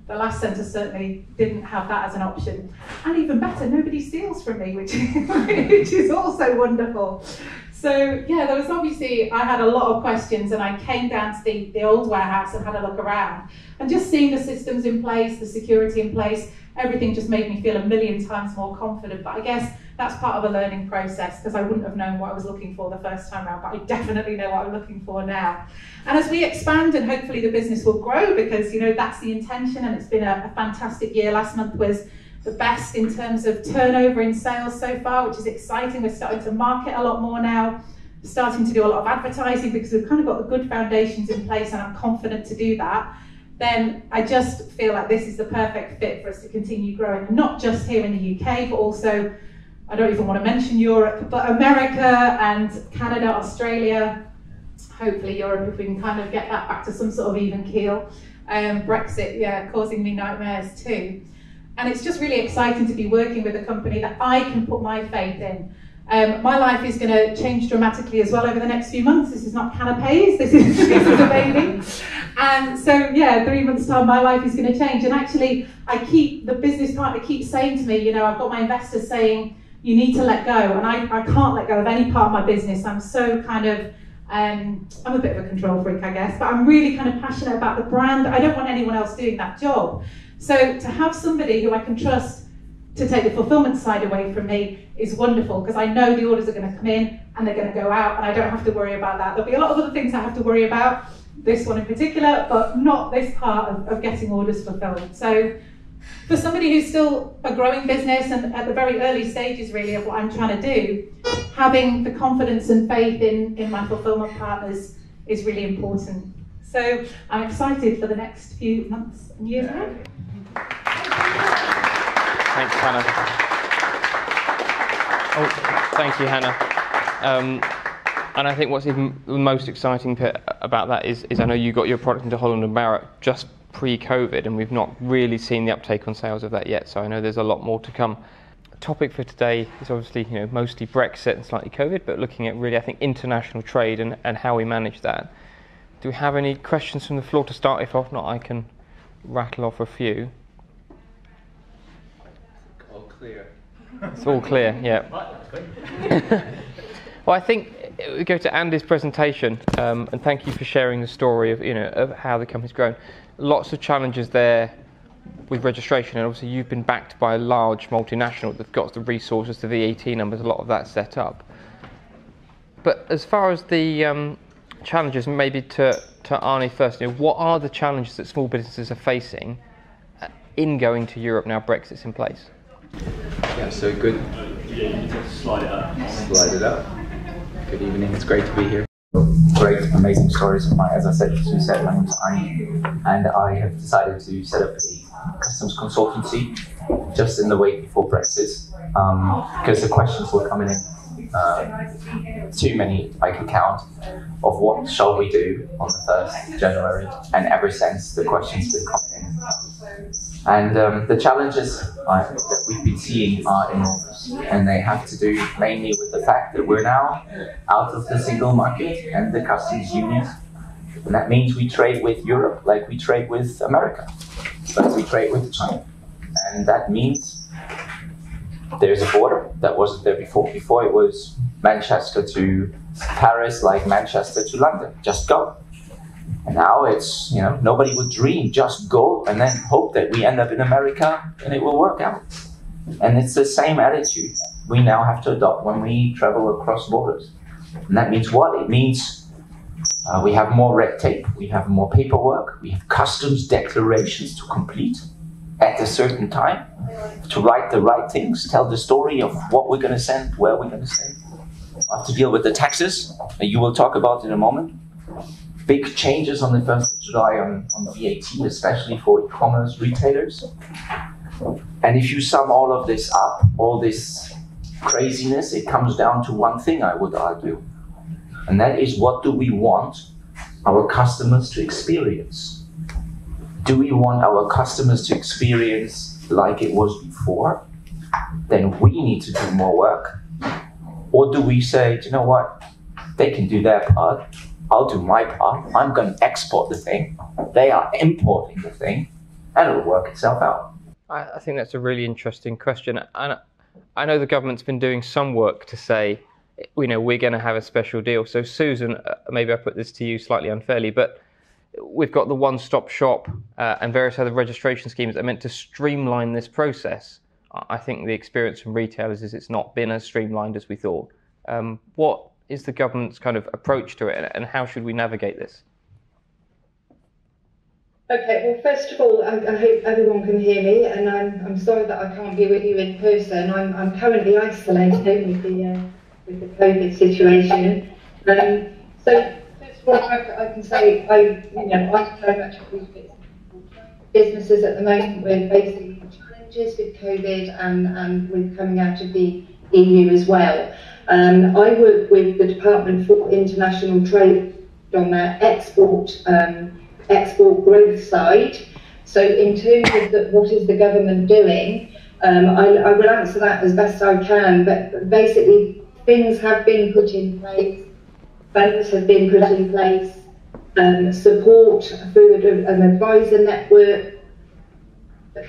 the last centre certainly didn't have that as an option. And even better, nobody steals from me, which, which is also wonderful. So yeah, there was obviously, I had a lot of questions and I came down to the, the old warehouse and had a look around. And just seeing the systems in place, the security in place, everything just made me feel a million times more confident. But I guess that's part of a learning process because I wouldn't have known what I was looking for the first time around, but I definitely know what I'm looking for now. And as we expand and hopefully the business will grow because you know that's the intention and it's been a, a fantastic year. Last month was the best in terms of turnover in sales so far, which is exciting. We're starting to market a lot more now, starting to do a lot of advertising because we've kind of got the good foundations in place and I'm confident to do that. Then I just feel like this is the perfect fit for us to continue growing, not just here in the UK, but also, I don't even want to mention Europe, but America and Canada, Australia, hopefully Europe, if we can kind of get that back to some sort of even keel. Um, Brexit, yeah, causing me nightmares too. And it's just really exciting to be working with a company that I can put my faith in. Um, my life is going to change dramatically as well over the next few months. This is not canapes, this is, this is a baby. And so, yeah, three months' time, my life is going to change. And actually, I keep, the business partner keeps saying to me, you know, I've got my investors saying, you need to let go. And I, I can't let go of any part of my business. I'm so kind of, um, I'm a bit of a control freak, I guess, but I'm really kind of passionate about the brand. I don't want anyone else doing that job. So to have somebody who I can trust to take the fulfillment side away from me is wonderful because I know the orders are going to come in and they're going to go out and I don't have to worry about that. There'll be a lot of other things I have to worry about, this one in particular, but not this part of, of getting orders fulfilled. So for somebody who's still a growing business and at the very early stages really of what I'm trying to do, having the confidence and faith in, in my fulfillment partners is really important. So I'm excited for the next few months and years ahead. Thanks, Hanna. Oh, thank you, Hanna. Um, and I think what's even the most exciting about that is, is I know you got your product into Holland and Barrett just pre-COVID, and we've not really seen the uptake on sales of that yet. So I know there's a lot more to come. Topic for today is obviously you know mostly Brexit and slightly COVID, but looking at really I think international trade and, and how we manage that. Do we have any questions from the floor to start? If not, I can rattle off a few. Clear. It's all clear, yeah. well, I think we go to Andy's presentation, um, and thank you for sharing the story of you know of how the company's grown. Lots of challenges there with registration, and obviously you've been backed by a large multinational that's got the resources, the VAT numbers, a lot of that set up. But as far as the um, challenges, maybe to, to Arne first, you know, what are the challenges that small businesses are facing uh, in going to Europe now Brexit's in place? Yeah, so good. Slide it up. Slide it up. Good evening, it's great to be here. Great, amazing stories. My, as I said, as you said, my is and I have decided to set up a customs consultancy just in the wake before Brexit, um, because the questions were coming in uh, too many I can count of what shall we do on the first January, and ever since the questions been coming in. And um, the challenges that we've been seeing are enormous, and they have to do mainly with the fact that we're now out of the single market and the customs union. And that means we trade with Europe like we trade with America, like we trade with China. And that means there's a border that wasn't there before. Before it was Manchester to Paris, like Manchester to London. Just go. And now it's, you know, nobody would dream, just go and then hope that we end up in America and it will work out. And it's the same attitude we now have to adopt when we travel across borders. And that means what? It means uh, we have more red tape, we have more paperwork, we have customs declarations to complete at a certain time to write the right things, tell the story of what we're going to send, where we're going to send. I have to deal with the taxes that you will talk about in a moment. Big changes on the 1st of July on, on VAT, especially for e commerce retailers. And if you sum all of this up, all this craziness, it comes down to one thing, I would argue. And that is what do we want our customers to experience? Do we want our customers to experience like it was before? Then we need to do more work. Or do we say, you know what? They can do their part. I'll do my part. I'm going to export the thing. They are importing the thing, and it'll work itself out. I, I think that's a really interesting question. And I know the government's been doing some work to say, you know, we're going to have a special deal. So, Susan, uh, maybe I put this to you slightly unfairly, but we've got the one stop shop uh, and various other registration schemes that are meant to streamline this process. I think the experience from retailers is it's not been as streamlined as we thought. Um, what is the government's kind of approach to it, and how should we navigate this? Okay, well, first of all, I, I, hope everyone can hear me, and I'm, I'm sorry that I can't be with you in person. I'm, I'm currently isolated with the, uh, with the COVID situation. Um, so, first of all, I, I can say I, you know, I very much businesses at the moment. We're facing challenges with COVID and, and with coming out of the EU as well. Um, I work with the Department for International Trade on their export um, export growth side. So in terms of the, what is the government doing, um, I, I will answer that as best I can. But basically, things have been put in place, funds have been put in place, um, support through an advisor network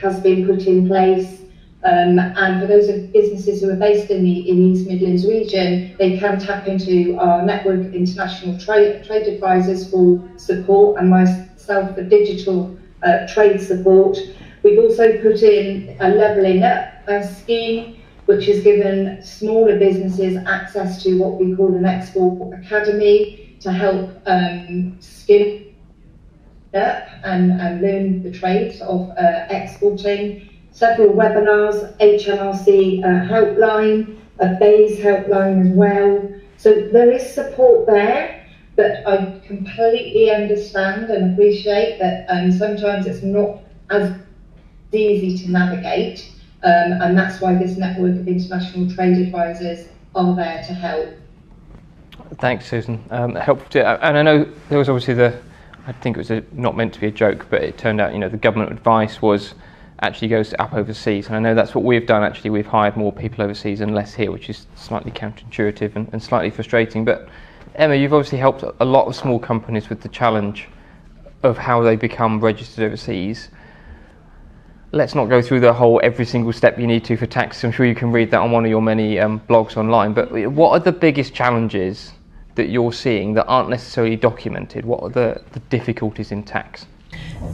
has been put in place. Um, and for those businesses who are based in the in East Midlands region, they can tap into our network of international trade, trade advisors for support and myself for digital uh, trade support. We've also put in a levelling up uh, scheme, which has given smaller businesses access to what we call an export academy to help um, skill up and, and learn the trades of uh, exporting several webinars, HMRC uh, helpline, a BEIS helpline as well. So there is support there, but I completely understand and appreciate that um, sometimes it's not as easy to navigate, um, and that's why this network of international trade advisors are there to help. Thanks, Susan. Um, helpful to, and I know there was obviously the, I think it was a, not meant to be a joke, but it turned out, you know, the government advice was actually goes up overseas. And I know that's what we've done actually. We've hired more people overseas and less here, which is slightly counterintuitive and, and slightly frustrating. But Emma, you've obviously helped a lot of small companies with the challenge of how they become registered overseas. Let's not go through the whole every single step you need to for tax. I'm sure you can read that on one of your many um, blogs online. But what are the biggest challenges that you're seeing that aren't necessarily documented? What are the, the difficulties in tax?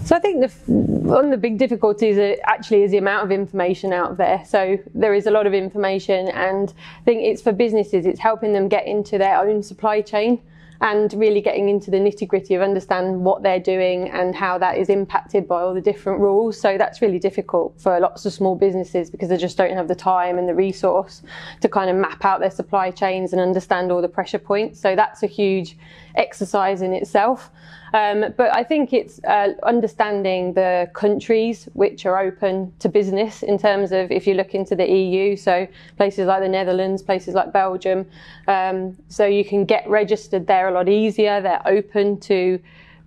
So I think the, one of the big difficulties uh, actually is the amount of information out there. So there is a lot of information, and I think it's for businesses. It's helping them get into their own supply chain and really getting into the nitty gritty of understand what they're doing and how that is impacted by all the different rules. So that's really difficult for lots of small businesses because they just don't have the time and the resource to kind of map out their supply chains and understand all the pressure points. So that's a huge exercise in itself. Um, but I think it's uh, understanding the countries which are open to business in terms of if you look into the EU, so places like the Netherlands, places like Belgium, um, so you can get registered there a lot easier. They're open to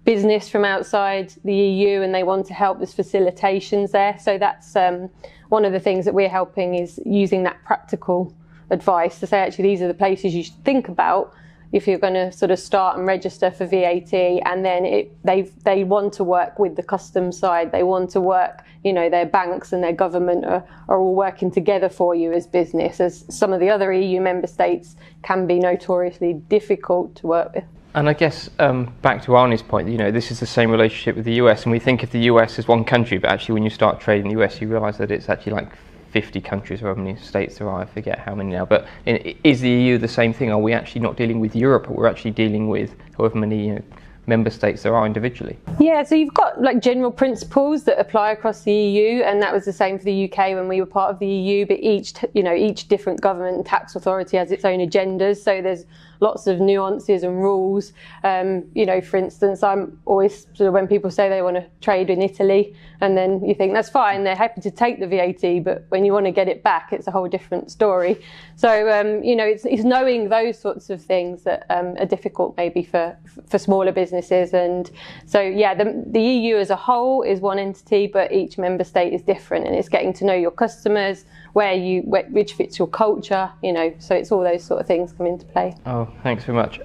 business from outside the EU and they want to help. There's facilitations there. So that's um, one of the things that we're helping is using that practical advice to say actually these are the places you should think about if you're going to sort of start and register for VAT, and then they they want to work with the customs side, they want to work, you know, their banks and their government are, are all working together for you as business, as some of the other EU member states can be notoriously difficult to work with. And I guess um, back to Arne's point, you know, this is the same relationship with the US, and we think of the US as one country, but actually, when you start trading the US, you realise that it's actually like 50 countries or how many states there are, I forget how many now. But is the EU the same thing? Are we actually not dealing with Europe, but we're actually dealing with however many you know, member states there are individually? Yeah, so you've got like general principles that apply across the EU, and that was the same for the UK when we were part of the EU. But each, you know, each different government and tax authority has its own agendas. So there's lots of nuances and rules. Um, you know, for instance, I'm always sort of when people say they want to trade in Italy, and then you think that's fine, they're happy to take the VAT, but when you want to get it back, it's a whole different story. So um, you know, it's, it's, knowing those sorts of things that um, are difficult maybe for for smaller businesses. And so yeah, the, the EU as a whole is one entity, but each member state is different, and it's getting to know your customers where you which fits your culture, you know. So it's all those sort of things come into play. Oh, thanks very much.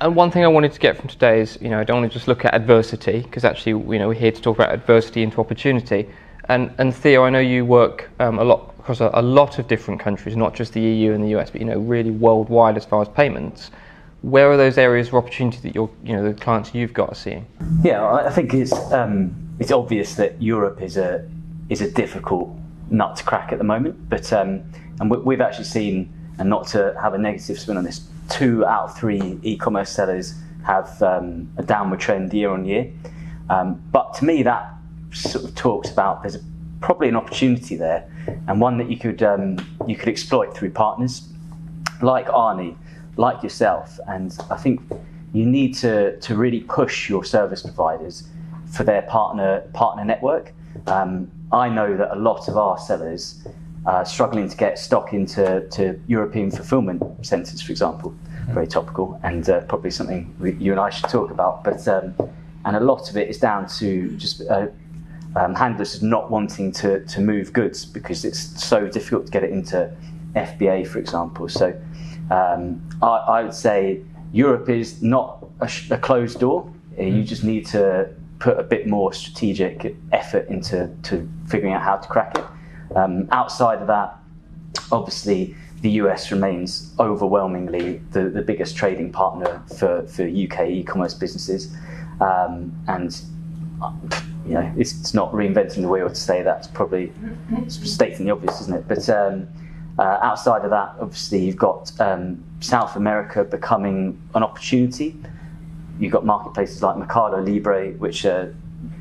And one thing I wanted to get from today is, you know, I don't want to just look at adversity because actually, you know, we're here to talk about adversity into opportunity. And and Theo, I know you work um, a lot across a, a, lot of different countries, not just the EU and the US, but you know, really worldwide as far as payments. Where are those areas of opportunity that you're, you know, the clients you've got are seeing? Yeah, I think it's um, it's obvious that Europe is a is a difficult nut to crack at the moment. But um, and we've actually seen, and not to have a negative spin on this, two out of three e-commerce sellers have um, a downward trend year on year. Um, but to me, that sort of talks about there's probably an opportunity there, and one that you could um, you could exploit through partners like Arne, like yourself. And I think you need to to really push your service providers for their partner partner network. Um, I know that a lot of our sellers are struggling to get stock into to European fulfillment centres, for example. Very topical and uh, probably something we, you and I should talk about. But um, and a lot of it is down to just uh, um, handlers not wanting to, to move goods because it's so difficult to get it into FBA, for example. So um, I, I, would say Europe is not a, sh- a closed door. You just need to put a bit more strategic effort into to figuring out how to crack it. Um, outside of that, obviously, the US remains overwhelmingly the, the biggest trading partner for, for UK e-commerce businesses, um, and you know it's, it's, not reinventing the wheel to say that's probably stating the obvious, isn't it? But um, uh, outside of that, obviously, you've got um, South America becoming an opportunity you've got marketplaces like Mercado Libre, which uh,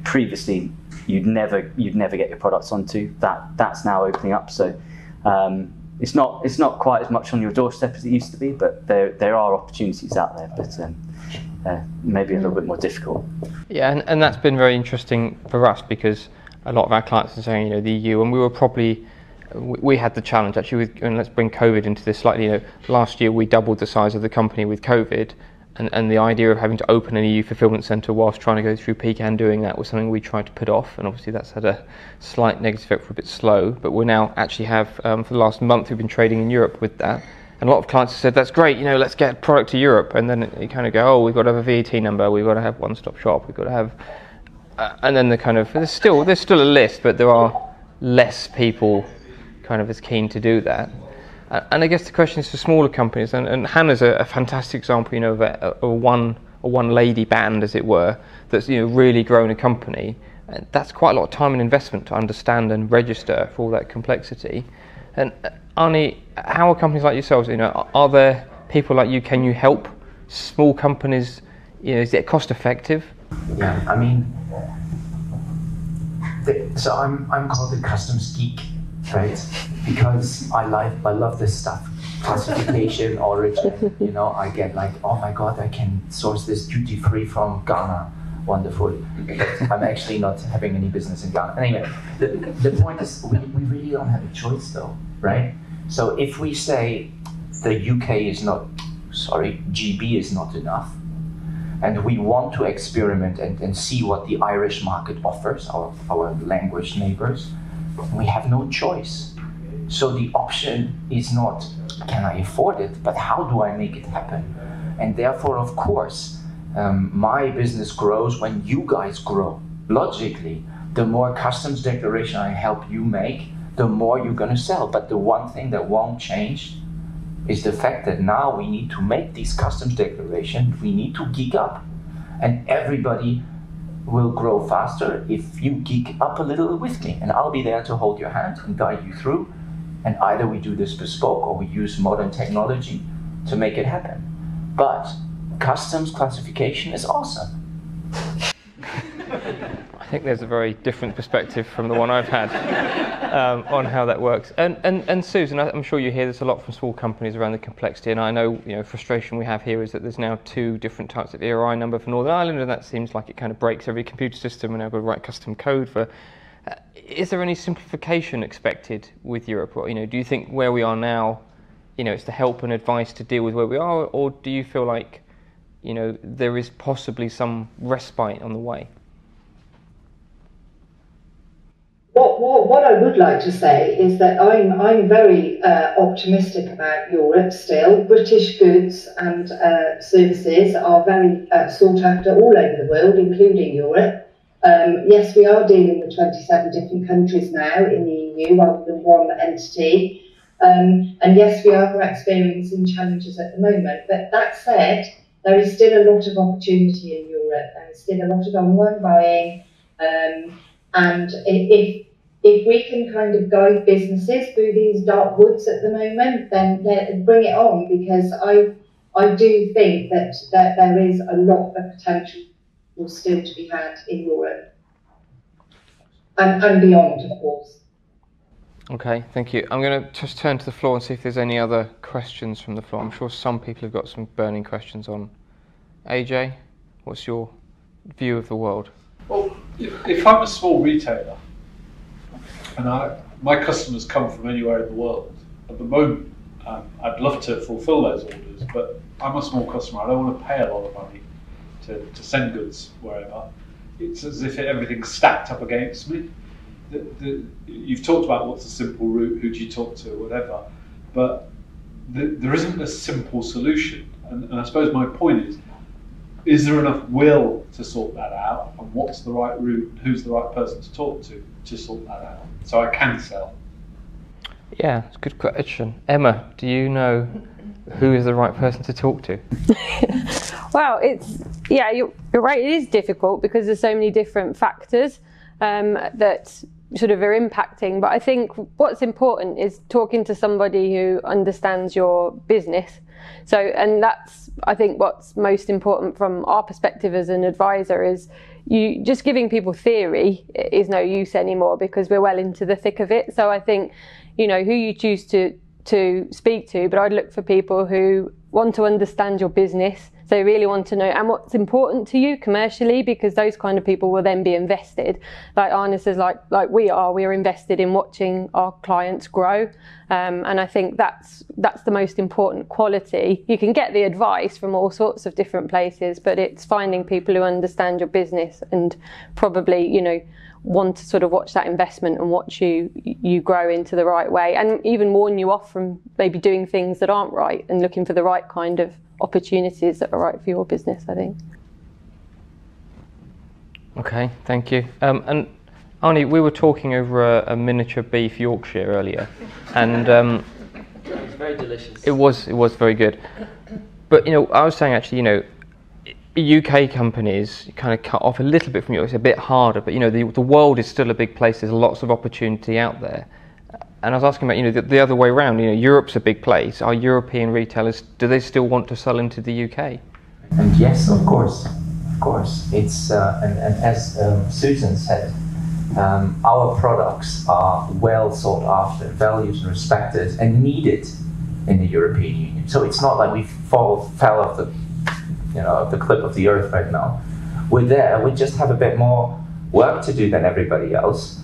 previously you'd never you'd never get your products onto. That that's now opening up. So um, it's not it's not quite as much on your doorstep as it used to be, but there there are opportunities out there. But um, uh, maybe a little bit more difficult. Yeah, and, and that's been very interesting for us because a lot of our clients are saying, you know, the EU, and we were probably we had the challenge actually with, and let's bring COVID into this slightly. You know, last year we doubled the size of the company with COVID, and, and the idea of having to open an EU fulfillment centre whilst trying to go through PCAN doing that was something we tried to put off, and obviously that's had a slight negative effect for a bit slow. But we now actually have, um, for the last month, we've been trading in Europe with that. And a lot of clients have said, that's great, you know, let's get product to Europe. And then you kind of go, oh, we've got to have a VAT number, we've got to have one stop shop, we've got to have. Uh, and then the kind of, there's still, there's still a list, but there are less people kind of as keen to do that. And I guess the question is for smaller companies, and, and Hanna's a, a fantastic example, you know, of a, a one a one lady band, as it were, that's you know really grown a company. And that's quite a lot of time and investment to understand and register for all that complexity. And uh, Arne, how are companies like yourselves? You know, are there people like you? Can you help small companies? You know, is it cost effective? Yeah, I mean, the, so I'm I'm called the customs geek, right? Because I like I love this stuff, classification, origin. You know, I get like, oh my god, I can source this duty free from Ghana. Wonderful. But I'm actually not having any business in Ghana. Anyway, the, the point is, we, we really don't have a choice though, right? So if we say the UK is not, sorry, GB is not enough, and we want to experiment and, and see what the Irish market offers, our, our language neighbors, we have no choice. So the option is not, can I afford it, but how do I make it happen? And therefore, of course, um, my business grows when you guys grow. Logically, the more customs declaration I help you make, the more you're going to sell. But the one thing that won't change is the fact that now we need to make these customs declaration. We need to geek up, and everybody will grow faster if you geek up a little with me, and I'll be there to hold your hand and guide you through. And either we do this bespoke or we use modern technology to make it happen. But customs classification is awesome. I think there's a very different perspective from the one I've had um, on how that works. And, and, and Susan, I'm sure you hear this a lot from small companies around the complexity, and I know you know frustration we have here is that there's now two different types of EORI number for Northern Ireland, and that seems like it kind of breaks every computer system, and now to write custom code for. Uh, is there any simplification expected with Europe? Or, you know, do you think where we are now, you know, it's the help and advice to deal with where we are, or do you feel like, you know, there is possibly some respite on the way? What, what, what I would like to say is that I'm, I'm very uh, optimistic about Europe still. British goods and uh, services are very uh, sought after all over the world, including Europe. Um, yes, we are dealing with 27 different countries now in the EU rather than one entity. Um, and yes, we are experiencing challenges at the moment. But that said, there is still a lot of opportunity in Europe. There is still a lot of online buying. Um, and if if we can kind of guide businesses through these dark woods at the moment, then bring it on because I I do think that, that there is a lot of potential still to be had in Europe and, and beyond, of course. Okay, thank you. I'm going to just turn to the floor and see if there's any other questions from the floor. I'm sure some people have got some burning questions on. AJ, what's your view of the world? Well, if I'm a small retailer and I, my customers come from anywhere in the world, at the moment, um, I'd love to fulfill those orders, but I'm a small customer. I don't want to pay a lot of money to, to send goods wherever. It's as if everything's stacked up against me. The, the, you've talked about what's a simple route, who do you talk to, whatever, but the, there isn't a simple solution. And, and I suppose my point is is there enough will to sort that out? And what's the right route? Who's the right person to talk to to sort that out? So I can sell. Yeah, it's a good question. Emma, do you know who is the right person to talk to? well, it's yeah, you're, you're, right. It is difficult because there's so many different factors um, that sort of are impacting. But I think what's important is talking to somebody who understands your business. So, and that's I think what's most important from our perspective as an advisor is you just giving people theory is no use anymore because we're well into the thick of it. So I think you know who you choose to to speak to, but I'd look for people who want to understand your business they really want to know and what's important to you commercially because those kind of people will then be invested. Like Arne says, like like we are, we are invested in watching our clients grow, um, and I think that's that's the most important quality. You can get the advice from all sorts of different places, but it's finding people who understand your business and probably you know want to sort of watch that investment and watch you you grow into the right way and even warn you off from maybe doing things that aren't right and looking for the right kind of opportunities that are right for your business, I think. Okay, thank you. Um, and Arne, we were talking over a, a miniature beef Yorkshire earlier, and um, it was very delicious. It was, it was very good. But you know, I was saying actually, you know, UK companies kind of cut off a little bit from Europe. It's a bit harder, but you know the, the world is still a big place. There's lots of opportunity out there. And I was asking about you know the, the other way around. You know Europe's a big place. Are European retailers do they still want to sell into the UK? And yes, of course, of course. It's uh, and, and as um, Susan said, um, our products are well sought after, valued and respected, and needed in the European Union. So it's not like we fall fell off the you know, the clip of the earth right now. We're there, we just have a bit more work to do than everybody else.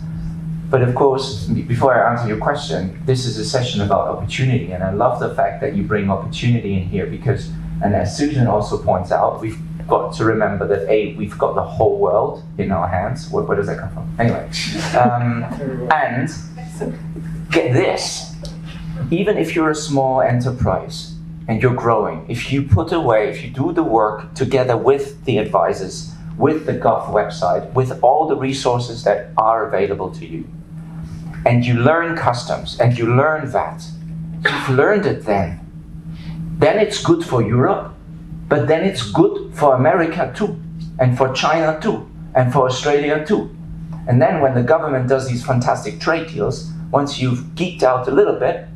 But of course, before I answer your question, this is a session about opportunity, and I love the fact that you bring opportunity in here because, and as Susan also points out, we've got to remember that A, we've got the whole world in our hands. Where, where does that come from? Anyway, um, and get this even if you're a small enterprise, and you're growing, if you put away, if you do the work together with the advisors, with the Gov website, with all the resources that are available to you, and you learn customs and you learn that, you've learned it then. Then it's good for Europe, but then it's good for America too, and for China too, and for Australia too. And then when the government does these fantastic trade deals, once you've geeked out a little bit,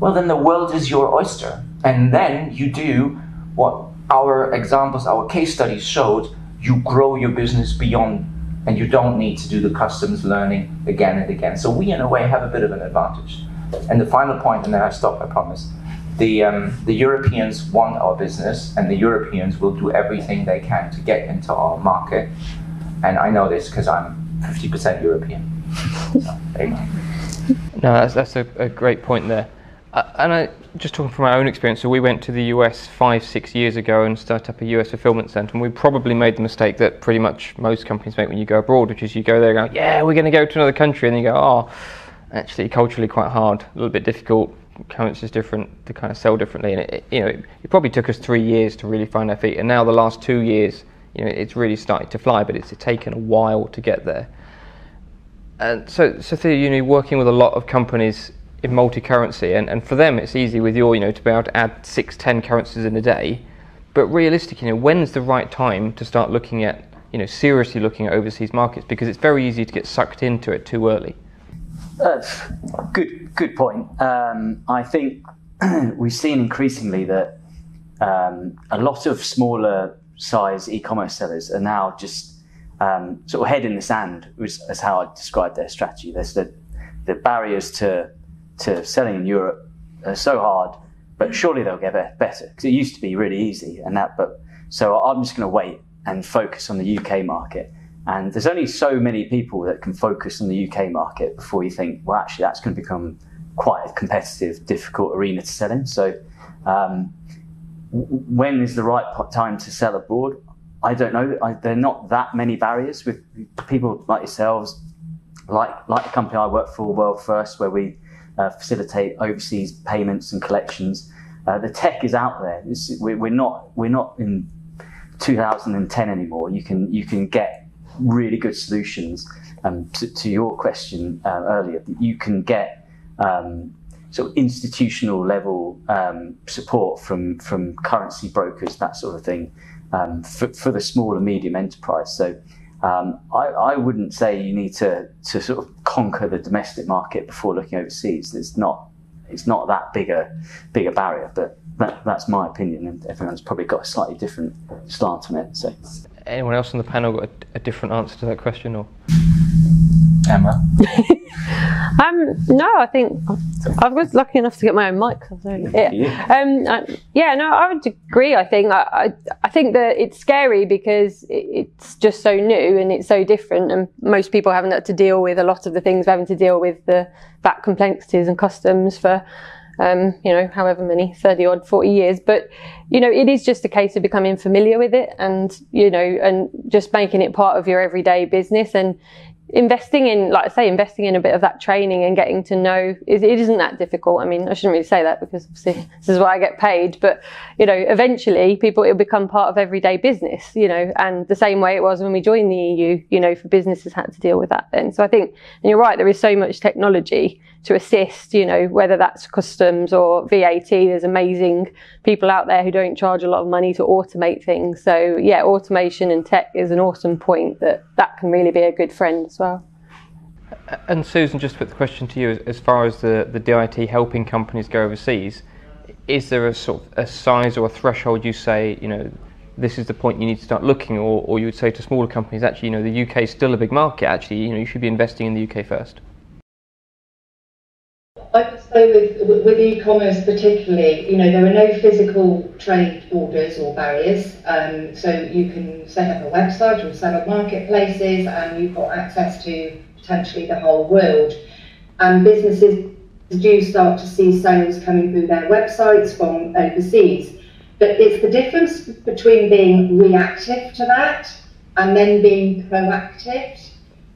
well, then the world is your oyster. And then you do what our examples, our case studies showed, you grow your business beyond and you don't need to do the customs learning again and again. So we, in a way, have a bit of an advantage. And the final point, and then I stop, I promise. The, um, the Europeans want our business, and the Europeans will do everything they can to get into our market. And I know this because I'm 50% European. so, no, that's, that's a, a great point there. Uh, and I, just talking from our own experience, so we went to the US five, six years ago and started up a US fulfillment center, and we probably made the mistake that pretty much most companies make when you go abroad, which is you go there and go, yeah, we're going to go to another country, and you go, oh, actually, culturally quite hard, a little bit difficult, currency is different, to kind of sell differently, and it, you know, it, it probably took us three years to really find our feet, and now the last two years, you know, it's really started to fly, but it's taken a while to get there. And so, so you know, working with a lot of companies in multi-currency, and, and for them it's easy with your, you know, to be able to add six, ten currencies in a day. But realistically, you know, when's the right time to start looking at, you know, seriously looking at overseas markets? Because it's very easy to get sucked into it too early. Uh, good, good point. Um, I think we've seen increasingly that um, a lot of smaller size e-commerce sellers are now just um, sort of head in the sand, which is how I describe their strategy. There's the, the barriers to to selling in Europe are so hard, but surely they'll get better because it used to be really easy and that. But so I'm just going to wait and focus on the UK market. And there's only so many people that can focus on the UK market before you think, well, actually, that's going to become quite a competitive, difficult arena to sell in. So, um, when is the right time to sell abroad? I don't know. I, there are not that many barriers with people like yourselves, like like the company I work for, WorldFirst, where we uh, facilitate overseas payments and collections. Uh, the tech is out there. We're, we're, not we're not in 2010 anymore. You can you can get really good solutions. Um, to, to, your question uh, earlier, you can get um, sort of institutional level um, support from from currency brokers, that sort of thing, um, for, for the small and medium enterprise. So um, I, I, wouldn't say you need to, to sort of conquer the domestic market before looking overseas. It's not it's not that big a big a barrier, but that, that's my opinion, and everyone's probably got a slightly different slant on it. So, anyone else on the panel got a, a different answer to that question, or? Emma? um, no, I think I was lucky enough to get my own mic. So, yeah. Um, I, yeah, no, I would agree. I think I, I, I think that it's scary because it's just so new and it's so different, and most people haven't had to deal with a lot of the things we're having to deal with the VAT complexities and customs for. Um, you know, however many, 30 odd, 40 years. But, you know, it is just a case of becoming familiar with it and, you know, and just making it part of your everyday business. And investing in, like I say, investing in a bit of that training and getting to know, it, it isn't that difficult. I mean, I shouldn't really say that because obviously this is why I get paid, but you know, eventually people, it'll become part of everyday business, you know, and the same way it was when we joined the EU, you know, for businesses had to deal with that then. So I think, and you're right, there is so much technology to assist, you know, whether that's customs or VAT. There's amazing people out there who don't charge a lot of money to automate things. So yeah, automation and tech is an awesome point that that can really be a good friend as well. And Susan, just put the question to you, as far as the, the DIT helping companies go overseas, is there a sort of a size or a threshold you say, you know, this is the point you need to start looking, or, or you would say to smaller companies, actually, you know, the UK is still a big market, actually, you know, you should be investing in the UK first? I would say with, with e-commerce particularly, you know, there are no physical trade borders or barriers. Um, so you can set up a website or set up marketplaces and you've got access to potentially the whole world. And businesses do start to see sales coming through their websites from overseas. But it's the difference between being reactive to that and then being proactive.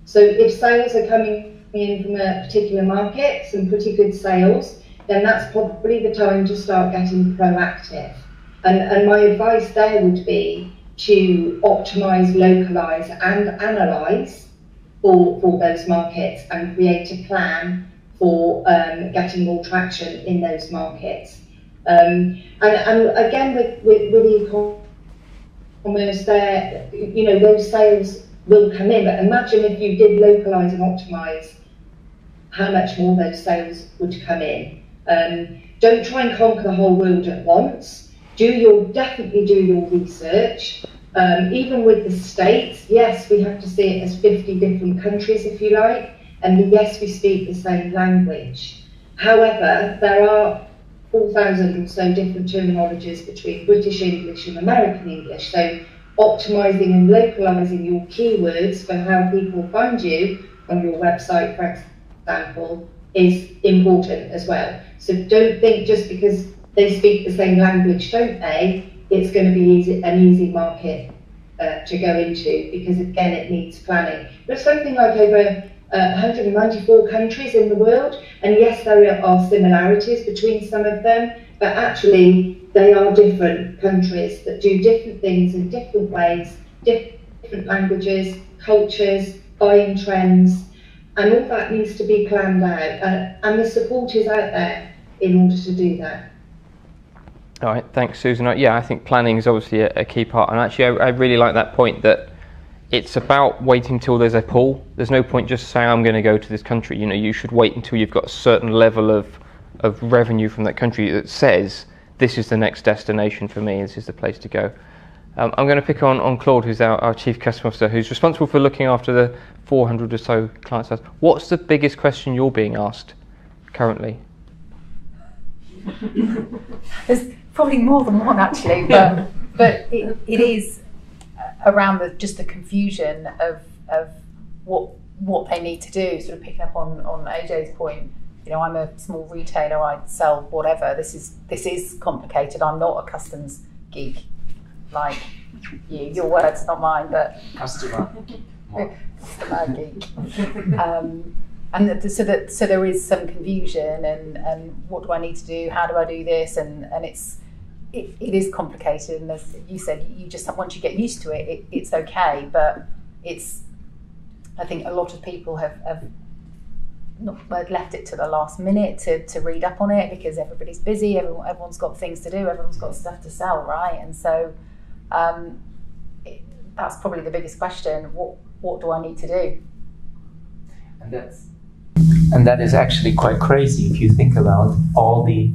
So if sales are coming in from a particular market, some pretty good sales, then that's probably the time to start getting proactive. And, and my advice there would be to optimize, localize, and analyze for, for those markets and create a plan for um, getting more traction in those markets. Um, and, and again, with, with, with e-commerce, there, you know, those sales will come in. But imagine if you did localize and optimize how much more those sales would come in. Um, don't try and conquer the whole world at once. Do your definitely do your research. Um, even with the states, yes, we have to see it as 50 different countries, if you like, and yes, we speak the same language. However, there are 4,000 or so different terminologies between British English and American English. So optimizing and localizing your keywords for how people find you on your website, for is important as well. So don't think just because they speak the same language, don't they, it's going to be easy, an easy market uh, to go into because again it needs planning. There's something like over uh, 194 countries in the world, and yes, there are similarities between some of them, but actually they are different countries that do different things in different ways, different languages, cultures, buying trends, and all that needs to be planned out, uh, and the support is out there in order to do that. All right, thanks, Susan. Uh, yeah, I think planning is obviously a, a key part, and actually, I, I, really like that point that it's about waiting till there's a pull. There's no point just saying I'm going to go to this country. You know, you should wait until you've got a certain level of of revenue from that country that says this is the next destination for me. This is the place to go. Um, I'm going to pick on, on Claude, who's our, our Chief Customer Officer, who's responsible for looking after the 400 or so clients. What's the biggest question you're being asked currently? There's probably more than one actually, but but it, it is around the just the confusion of of what what they need to do. Sort of picking up on on AJ's point. You know, I'm a small retailer. I sell whatever. This is this is complicated. I'm not a customs geek like you, your words, not mine, but customer. customer geek. Um, and so that so there is some confusion and and what do I need to do? How do I do this? And and it's it, it is complicated. And as you said, you just once you get used to it, it it's okay. But it's I think a lot of people have, have not left it to the last minute to, to read up on it because everybody's busy, everyone, everyone's got things to do, everyone's got stuff to sell, right? And so um, it, that's probably the biggest question. What what do I need to do? And that's and that is actually quite crazy if you think about all the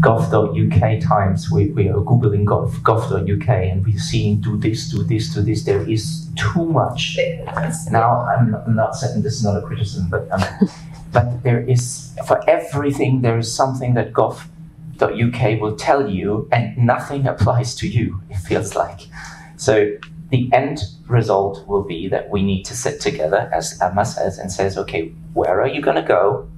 gov.uk times we, we are googling gov, gov.uk and we're seeing do this do this do this there is too much now i'm not, I'm not saying this is not a criticism but um, but there is for everything there is something that gov UK will tell you, and nothing applies to you, it feels like. So the end result will be that we need to sit together, as Emma says, and says, okay, where are you going to go?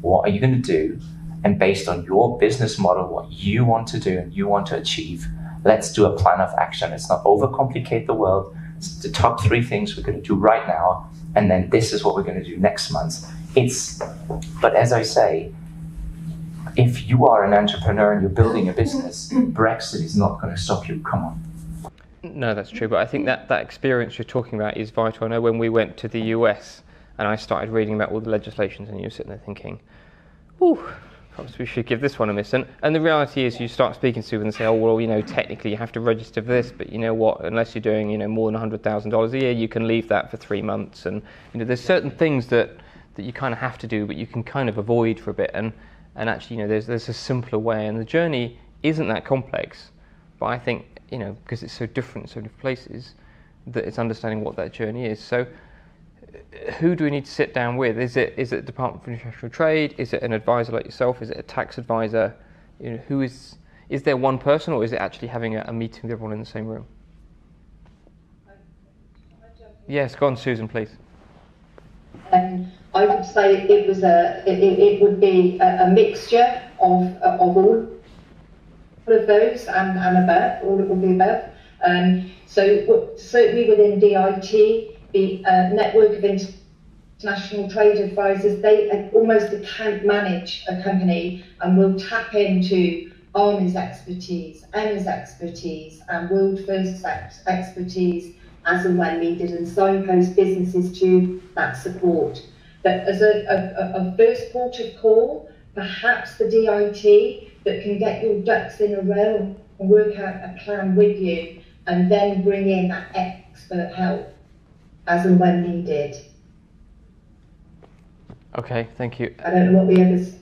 What are you going to do? And based on your business model, what you want to do and you want to achieve, let's do a plan of action. Let's not overcomplicate the world. the top three things we're going to do right now, and then this is what we're going to do next month. It's, but as I say, if you are an entrepreneur and you're building a business, Brexit is not going to stop you. Come on. No, that's true. But I think that that experience you're talking about is vital. I know when we went to the US and I started reading about all the legislations, and you were sitting there thinking, "Ooh, perhaps we should give this one a miss." And, and the reality is, you start speaking to them and say, "Oh, well, you know, technically you have to register for this, but you know what? Unless you're doing, you know, more than hundred thousand dollars a year, you can leave that for three months." And you know, there's certain things that that you kind of have to do, but you can kind of avoid for a bit. And and actually, you know, there's there's a simpler way, and the journey isn't that complex. But I think you know, because it's so different so different places, that it's understanding what that journey is. So, who do we need to sit down with? Is it is it the Department for International Trade? Is it an advisor like yourself? Is it a tax advisor? You know, who is is there one person, or is it actually having a, a meeting with everyone in the same room? Yes, go on, Susan, please. Um, I would say it was a it, it would be a, a mixture of of all of those and, and above, all of the above. Um, so certainly within DIT, the uh, network of international trade advisors, they almost account manage a company and will tap into Arne's expertise, Emma's expertise, and WorldFirst expertise as and when needed, and signpost businesses to that support. But as a, a, a first port of call, perhaps the DIT that can get your ducks in a row and work out a plan with you and then bring in that expert help as and when needed. Okay, thank you. I don't know what the others.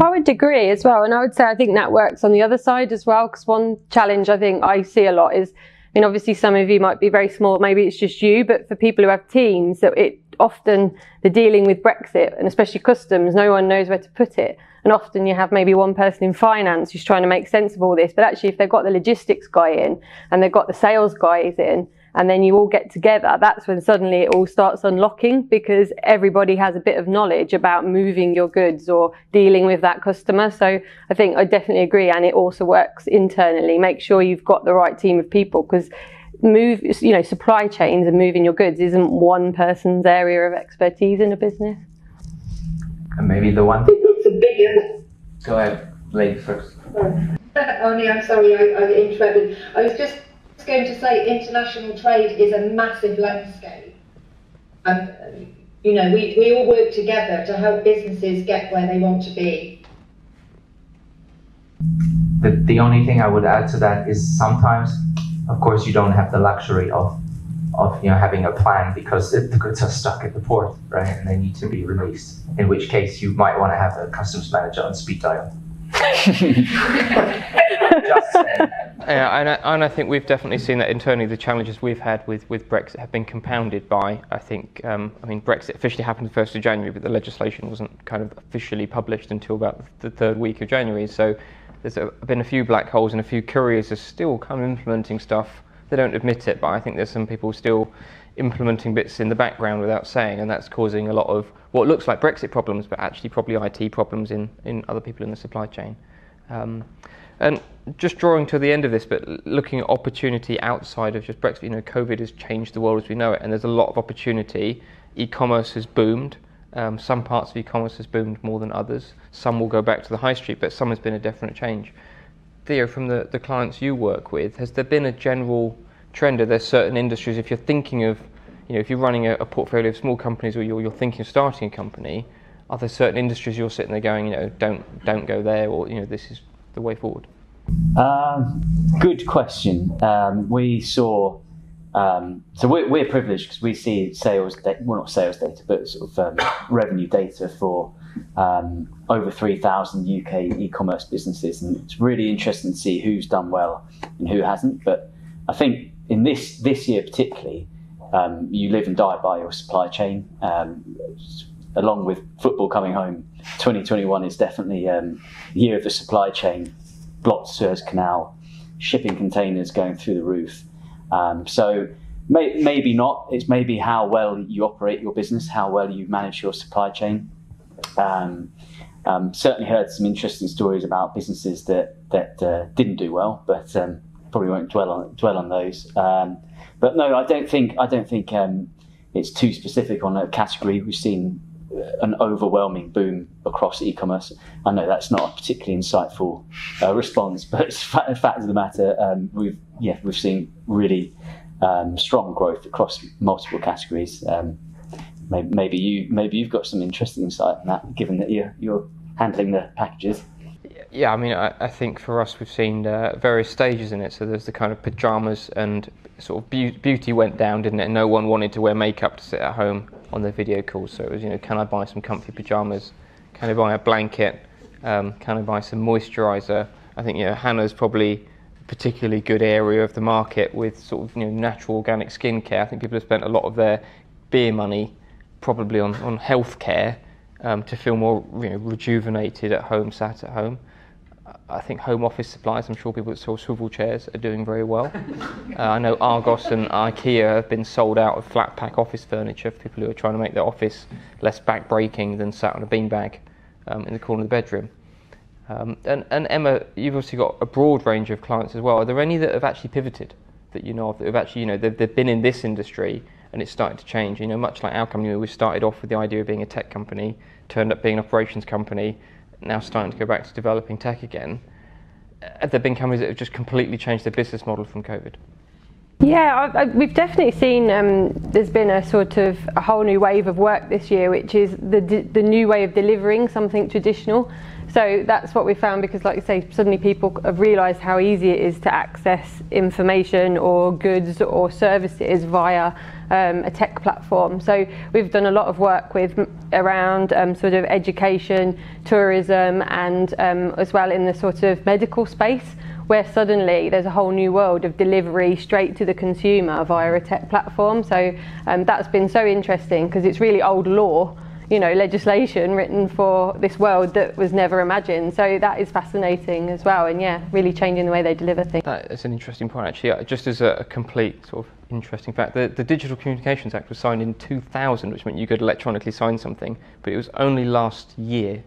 I would agree as well, and I would say I think that works on the other side as well. Because one challenge I think I see a lot is, I mean, obviously some of you might be very small, maybe it's just you, but for people who have teams, that it often the dealing with Brexit and especially customs, no one knows where to put it. And often you have maybe one person in finance who's trying to make sense of all this. But actually, if they've got the logistics guy in and they've got the sales guys in, and then you all get together, that's when suddenly it all starts unlocking because everybody has a bit of knowledge about moving your goods or dealing with that customer. So I think I definitely agree. And it also works internally. Make sure you've got the right team of people because move, you know, supply chains and moving your goods isn't one person's area of expertise in a business. And maybe the one it's a big Go ahead, lady first. Only, I'm sorry, I, I interrupted. I was just going to say international trade is a massive landscape. And, you know, we, we all work together to help businesses get where they want to be. The, the only thing I would add to that is sometimes, of course, you don't have the luxury of of you know having a plan because the goods are stuck at the port, right, and they need to be released. In which case, you might want to have a customs manager on speed dial. Yeah, and I, and I think we've definitely seen that internally. The challenges we've had with, with Brexit have been compounded by, I think, um, I mean, Brexit officially happened the first of January, but the legislation wasn't kind of officially published until about the third week of January. So there's a, been a few black holes, and a few couriers are still kind of implementing stuff they don't admit it, but I think there's some people still implementing bits in the background without saying, and that's causing a lot of what looks like Brexit problems, but actually probably IT problems in, in other people in the supply chain. Um, and just drawing to the end of this, but looking at opportunity outside of just Brexit, you know, COVID has changed the world as we know it, and there's a lot of opportunity. E-commerce has boomed. Um, some parts of e-commerce has boomed more than others. Some will go back to the high street, but some has been a definite change. Theo, from the, the clients you work with, has there been a general trend? Are there certain industries, if you're thinking of, you know, if you're running a, a portfolio of small companies or you're, you're thinking of starting a company, are there certain industries you're sitting there going, you know, don't don't go there, or you know, this is the way forward? Um, good question. Um, we saw. Um, so we're, we're privileged because we see sales, data, well not sales data, but sort of um, revenue data for um, over 3,000 UK e-commerce businesses, and it's really interesting to see who's done well and who hasn't. But I think in this this year particularly, um, you live and die by your supply chain. Um, along with football coming home, 2021 is definitely um, year of the supply chain. Blocked Suez Canal, shipping containers going through the roof. Um, so may, maybe not. It's maybe how well you operate your business, how well you manage your supply chain. Um, um, certainly heard some interesting stories about businesses that that uh, didn't do well, but probably won't dwell on dwell on those. Um, but no, I don't think I don't think um, it's too specific on a category. We've seen an overwhelming boom across e-commerce. I know that's not a particularly insightful uh, response, but it's fact, fact of the matter. Um, we've yeah we've seen really um, strong growth across multiple categories. Um, maybe, maybe, you maybe you've got some interesting insight on that, given that you're you're handling the packages. Yeah, I mean, I, I think for us, we've seen uh, various stages in it. So there's the kind of pajamas and sort of be- beauty went down, didn't it? No one wanted to wear makeup to sit at home on their video calls. So it was, you know, can I buy some comfy pajamas? Can I buy a blanket? Um, can I buy some moisturiser? I think you know Hanna's probably a particularly good area of the market with sort of you know natural organic skincare. I think people have spent a lot of their beer money probably on on healthcare um, to feel more you know, rejuvenated at home, sat at home. I think home office supplies, I'm sure people that sell swivel chairs are doing very well. Uh, I know Argos and IKEA have been sold out of flat pack office furniture for people who are trying to make their office less back-breaking than sat on a beanbag um, in the corner of the bedroom. Um, and, and, Emma, you've obviously got a broad range of clients as well. Are there any that have actually pivoted that you know of that have actually, you know, they've, they've been in this industry and it's starting to change? You know, much like our company, we started off with the idea of being a tech company, turned up being an operations company, now starting to go back to developing tech again. Have there been companies that have just completely changed their business model from COVID? Yeah, I, I, we've definitely seen um, there's been a sort of a whole new wave of work this year, which is the the new way of delivering something traditional. So that's what we found because, like you say, suddenly people have realised how easy it is to access information or goods or services via um, a tech platform. So we've done a lot of work with around um, sort of education, tourism, and um, as well in the sort of medical space where suddenly there's a whole new world of delivery straight to the consumer via a tech platform. So um, that's been so interesting because it's really old law you know, legislation written for this world that was never imagined. So that is fascinating as well, and yeah, really changing the way they deliver things. That is an interesting point, actually. Uh, just as a, complete sort of interesting fact, the, the Digital Communications Act was signed in 2000, which meant you could electronically sign something, but it was only last year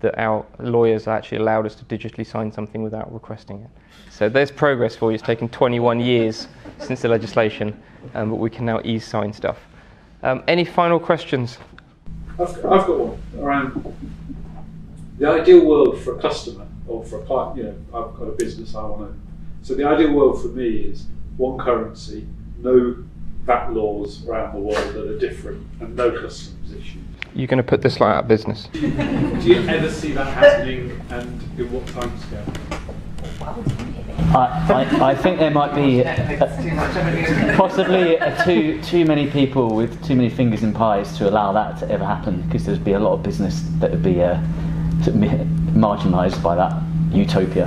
that our lawyers actually allowed us to digitally sign something without requesting it. So there's progress for you. It's taken 21 years since the legislation, um, but we can now e-sign stuff. Um, any final questions? I've, I've got one around the ideal world for a customer or for a client. You know, I've got a business I want to. So the ideal world for me is one currency, no VAT laws around the world that are different, and no customs issues. You're going to put this like out of business. Do you ever see that happening, and in what time scale? I, I, I, think there might be a, possibly a too too many people with too many fingers in pies to allow that to ever happen because there'd be a lot of business that would be uh, marginalised by that utopia.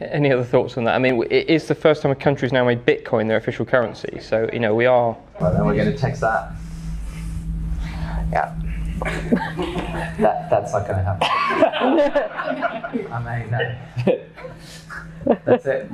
Any other thoughts on that? I mean, it is the first time a country's now made Bitcoin their official currency, so you know we are. Well, then we're going to tax that. Yeah. That, that's not going to happen. I mean, that's it.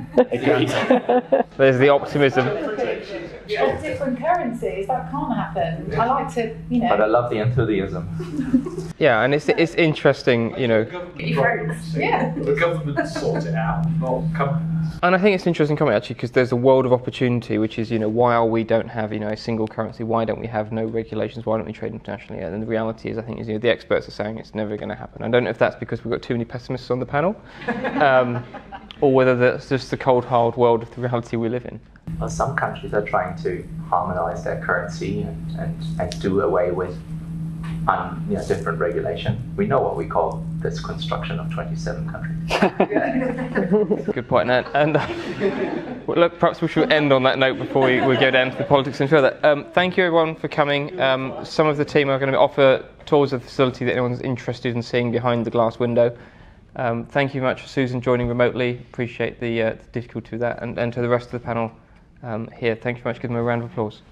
There's the optimism. Of different currencies, that can't happen. I like to, you know. But I love the enthusiasm. Yeah, and it's it's interesting, you know. Yeah. The government sort it out, not companies. And I think it's an interesting comment actually because there's a world of opportunity, which is you know while we don't have you know a single currency, why don't we have no regulations? Why don't we trade internationally? And the reality is, I think is you know the experts are saying it's never going to happen. I don't know if that's because we've got too many pessimists on the panel, um, or whether that's just the cold hard world of the reality we live in. Well, some countries are trying to harmonize their currency and, and, and do away with un, you know, different regulation. We know what we call this construction of 27 countries. Good point, and, and uh, well, look, perhaps we should end on that note before we, we go down to the politics and further. Um, thank you everyone for coming. Um, some of the team are going to offer tours of the facility that anyone's interested in seeing behind the glass window. Um, thank you much Susan joining remotely. Appreciate the, uh, the difficulty of that, and, and to the rest of the panel um, here. Thank you very much. Give them a round of applause.